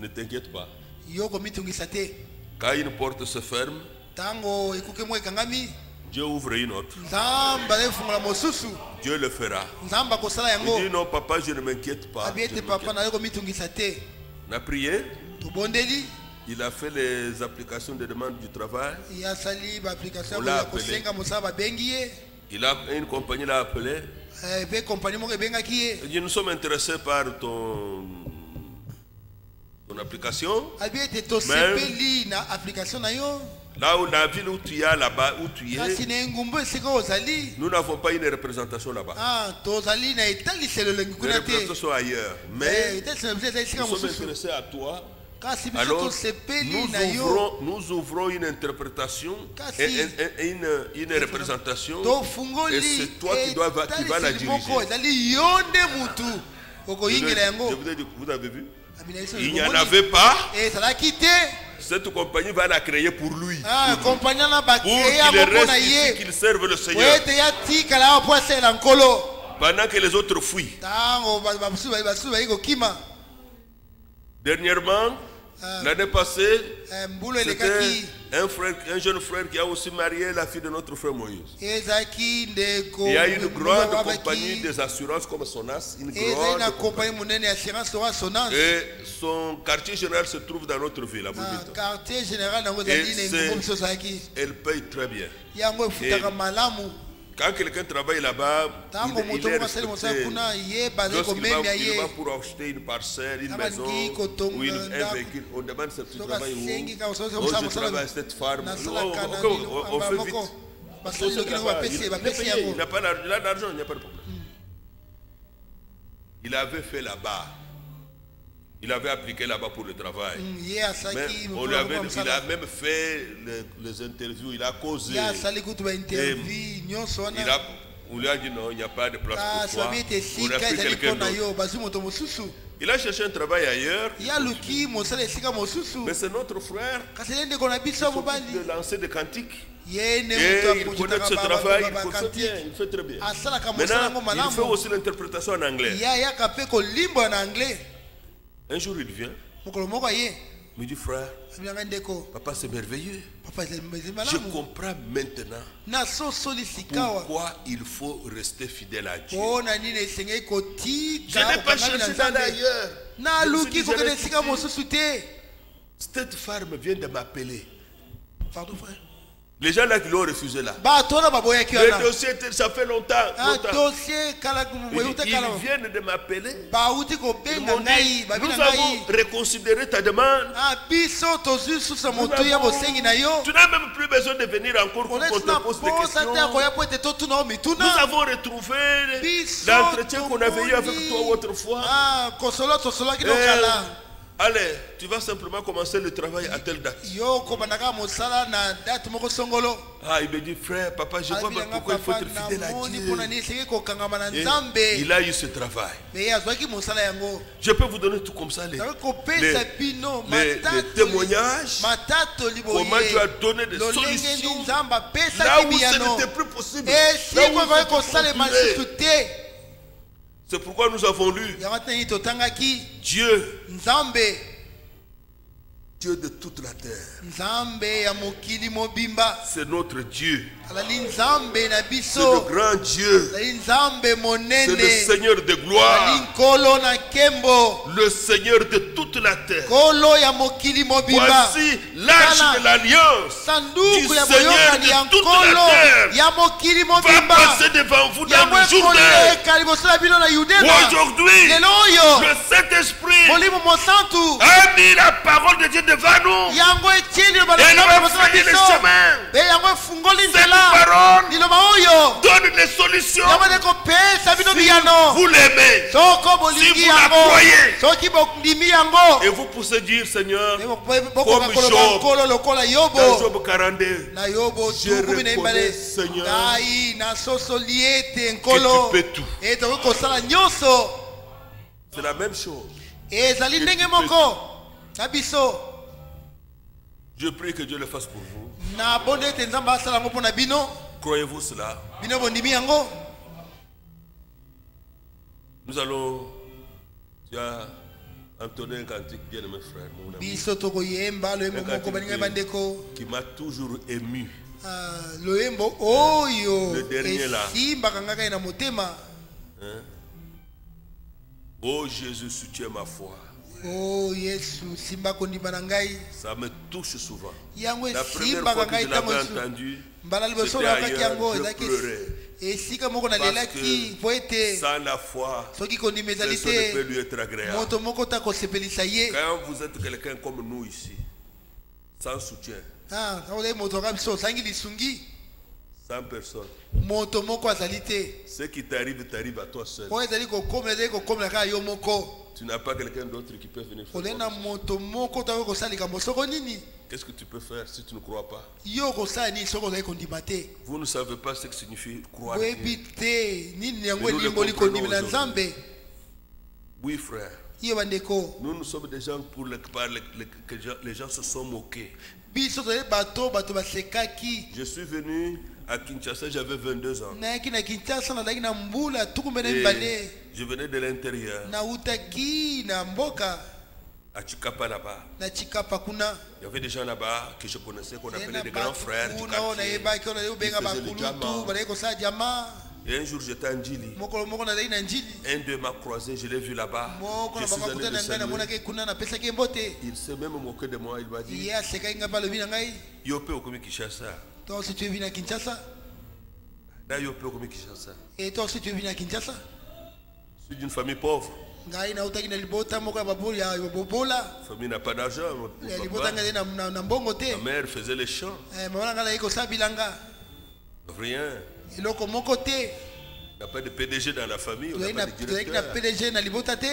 ne t'inquiète pas. Quand une porte se ferme, Dieu ouvre une autre. Dieu le fera. Il dit, non, papa, je ne m'inquiète pas. On a prié. Il a fait les applications de demande du travail. On l'a appelé. Il a, une compagnie l'a appelé. Eh, Il dit, nous sommes intéressés par ton, ton application. abi Là où la ville où tu es, là-bas, où tu es, ozali nous n'avons pas une représentation là-bas. Ah, Les représentations sont ailleurs. Eh, Mais esika nous sommes intéressés à toi. Alors, nous ouvrons, nous ouvrons une interprétation et, et- et une, une représentation. Et c'est toi qui, dois, qui vas la diriger. Je, vous ai dit, vous avez vu? Il n'y en avait pas. Cette compagnie va la créer pour lui. Ah, Pour bakeya qu'il reste ici, qu'il serve le Seigneur. Pendant que les autres fuient. Dernièrement, Ah. L'année passée, mbulu c'était un, frère, un jeune frère qui a aussi marié la fille de notre frère Moïse. Il y a une grande compagnie des assurances comme Sonas, une grande compagnie. Et son quartier général se trouve dans notre ville, à Boubito. nango Et Elle paye très bien. Et- Quand quelqu'un travaille là-bas, il, il est respecté. Lorsqu'il va, il va pour acheter une parcelle, une maison ou une- un véhicule, on demande si tu travailles où Oh, je travaille à cette farm. Oh, nasalaka na ok, on, fait vite. il- n'a pas l'argent, il n'y a pas de problème. Il avait fait là-bas. Il avait appliqué là-bas pour le travail. Mm, Mais on lui avait, il a même fait le- les interviews, il a causé. nyonso Il a, on lui a dit non, il n'y a pas de place pour toi. kasabi ete On a pris quelqu'un d'autre. Il a cherché un travail ailleurs, mais c'est notre frère qui de lancer des cantiques. Et il connaît ce travail, il fait bakanti bien, il fait très bien. yango Maintenant, il fait aussi l'interprétation en anglais. Un jour, il vient, il me dit frère, papa, c'est merveilleux. Je comprends maintenant pourquoi il faut rester fidèle à Dieu. esengeli Je n'ai pas cherché d'aller nzambe ailleurs. Je me suis naluki dit, je kokende vais esika quitter. mosusu te Cette femme vient de m'appeler. pardon frère Les gens là qui l'ont refusé là. baboyaki Le dossier, ça fait longtemps. Longtemps. dossier kala Il dit, euta kala Ils viennent de m'appeler. Ils babi nous avons reconsidéré ta demande. Ah, avons- Tu n'as même plus besoin de venir encore pour qu'on te pose des questions. Nous avons retrouvé l'entretien qu'on avait eu avec toi autrefois. Ah, Eh, allez, tu vas simplement commencer le travail à telle date. Ah, il me dit, frère, papa, je vois pourquoi il faut être fidèle à Dieu. Et nzambe il a eu ce travail. Je peux vous donner tout comme ça les, les, les- les témoignages. Comment Dieu a donné des solutions là où ce n'était plus possible. esiko Là où ekoki c'était C'est pourquoi nous avons lu Dieu, nzambe Dieu de toute la terre. C'est notre Dieu. C'est le grand Dieu. C'est le Seigneur de gloire. Le Seigneur de toute la terre. Voici l'arche de l'alliance du Seigneur de toute la terre. va passer devant vous dans le yudea Aujourd'hui, le Saint-Esprit a mis la parole de Dieu devant nous. Et liboso na frayer le chemin. Parole donne les solutions. biyano Vous l'aimez. Si vous la croyez. Et vous pouvez dire, Seigneur, Comme Job. dans Job 42, na yobo Je reconnais, Seigneur, que tu peux tout. C'est la même chose. Je prie que Dieu le fasse pour vous. Croyez-vous cela? Nous allons. Tu as entonné un cantique, bien aimé frère, mon ami, biso tokoyemba loyembo Un moko cantique baningai qui- m'a toujours ému. Ah, loyembo oyo Le dernier là. esimbaka na motema Oh Jésus, soutiens ma foi. O yesu simba kondima na ngai. Ça me touche souvent. yango ngai esu entendu, mbala liboso yango esika moko po ete sans la foi, soki kondima ezali ne peut te lui être agréable. moto moko ta kosepelisa ye. Quand vous êtes quelqu'un comme nous ici, sans soutien, Ah, moto biso lisungi. sans personne, moto moko azali te. Ce qui t'arrive t'arrive à toi seul. ezali yo moko Tu n'as pas quelqu'un d'autre qui peut venir faire Qu'est-ce que tu peux faire si tu ne crois pas? Vous ne savez pas ce que signifie croire Dieu. Oui, frère. Nous, nous sommes des gens pour les, par les, gens- se sont moqués. Je suis venu à Kinshasa, j'avais 22 ans. Et mibale je venais de l'intérieur, à Chikapa là-bas. Il y avait des gens là-bas que je connaissais, qu'on appelait des grands frères du Et un jour, j'étais en Djili. Un d'eux m'a croisé, je l'ai vu là-bas. Je suis allé le saluer. Il s'est même moqué de moi. Il m'a dit Kinshasa. Toi aussi tu es venu na kinshasa? Kinshasa. et toi aussi tu es venu na kinshasa? Je suis d'une famille pauvre. ngai nautaki na libota moko ya babola ya bobola La famille n'a pas d'argent. mon ya papa. libota ngai ezali na- na- na mbongo te Ma mère faisait les champs. Eh, mama ngai Rien. eloko moko te n'a pas de PDG dans la famille. On tozalaki n'a na- pas de tozalaki na directeur. pdg na libota te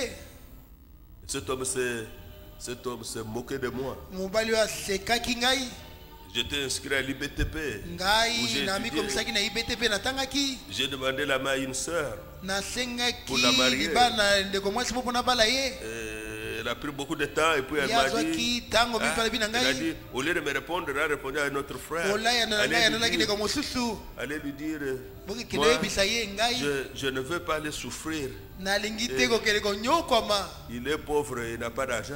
Cet homme s'est cet homme s'est moqué de moi. mobali oyo asekaki ngai J'étais inscrit à l'IBTP. J'ai demandé la main à une sœur. Pour la marier. Euh, elle a pris beaucoup de temps et puis elle m'a dit. Ah, elle a dit, au lieu de me répondre, elle a répondu à notre frère. Allez lui dire, moi, je, je ne veux pas les souffrir. Il est pauvre et il n'a pas d'argent.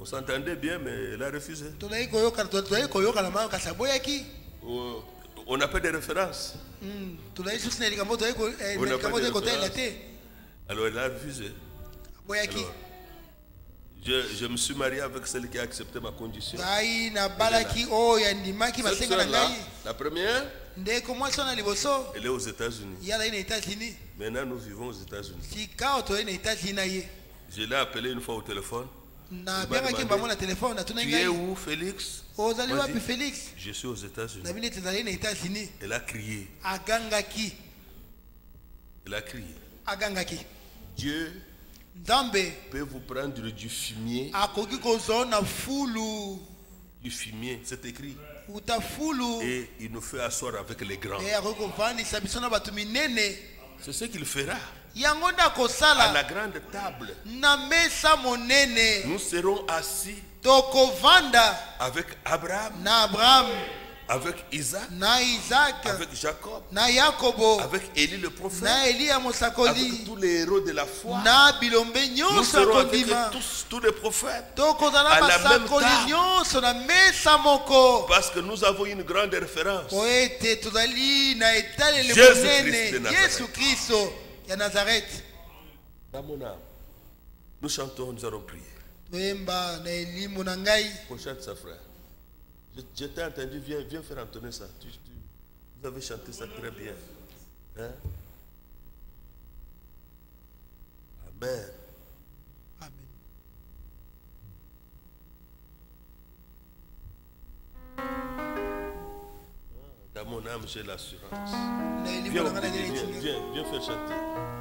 On s'entendait bien, mais elle a refusé. Oh, On n'a pas de référence. Mm, tozali susi na pas de référence. Alors elle a refusé. Alors, je, je me suis marié avec celle qui a accepté ma condition. Cette ngai la première, elle est aux États-Unis. Maintenant, nous vivons aux États-Unis. Je l'ai appelé une fois au téléphone. Tu es où, Félix? Félix? Je suis aux États-Unis. Elle a crié. Elle a crié. Dieu peut vous prendre du fumier. Du fumier, c'est écrit. Et il nous fait asseoir avec les grands. C'est ce qu'il fera. Yango À la grande table, na mesa monene. nous serons assis tokovanda. avec Abraham, na abrahamu avec Isaac, na isaka avec Jacob, na yakobo. avec Élie le prophète, na eliya avec tous les héros de la foi. na bilombe Nous serons avec tous, tous les prophètes. À la même table. Parce que nous avons une grande référence. po ete tozali na etaleli Jésus monene. Christ de Nazareth. Ya nazareti Dans mon âme, nous chantons, nous allons prier. toyemba na elimo na ngai On chante ça, frère. Je, je t'ai entendu, viens, viens faire entonner ça. Tu- tu- vous avez chanté ça très bien. Hein? Amen. Amen. Dans mon âme, j'ai l'assurance. Viens, viens, viens, viens faire chanter.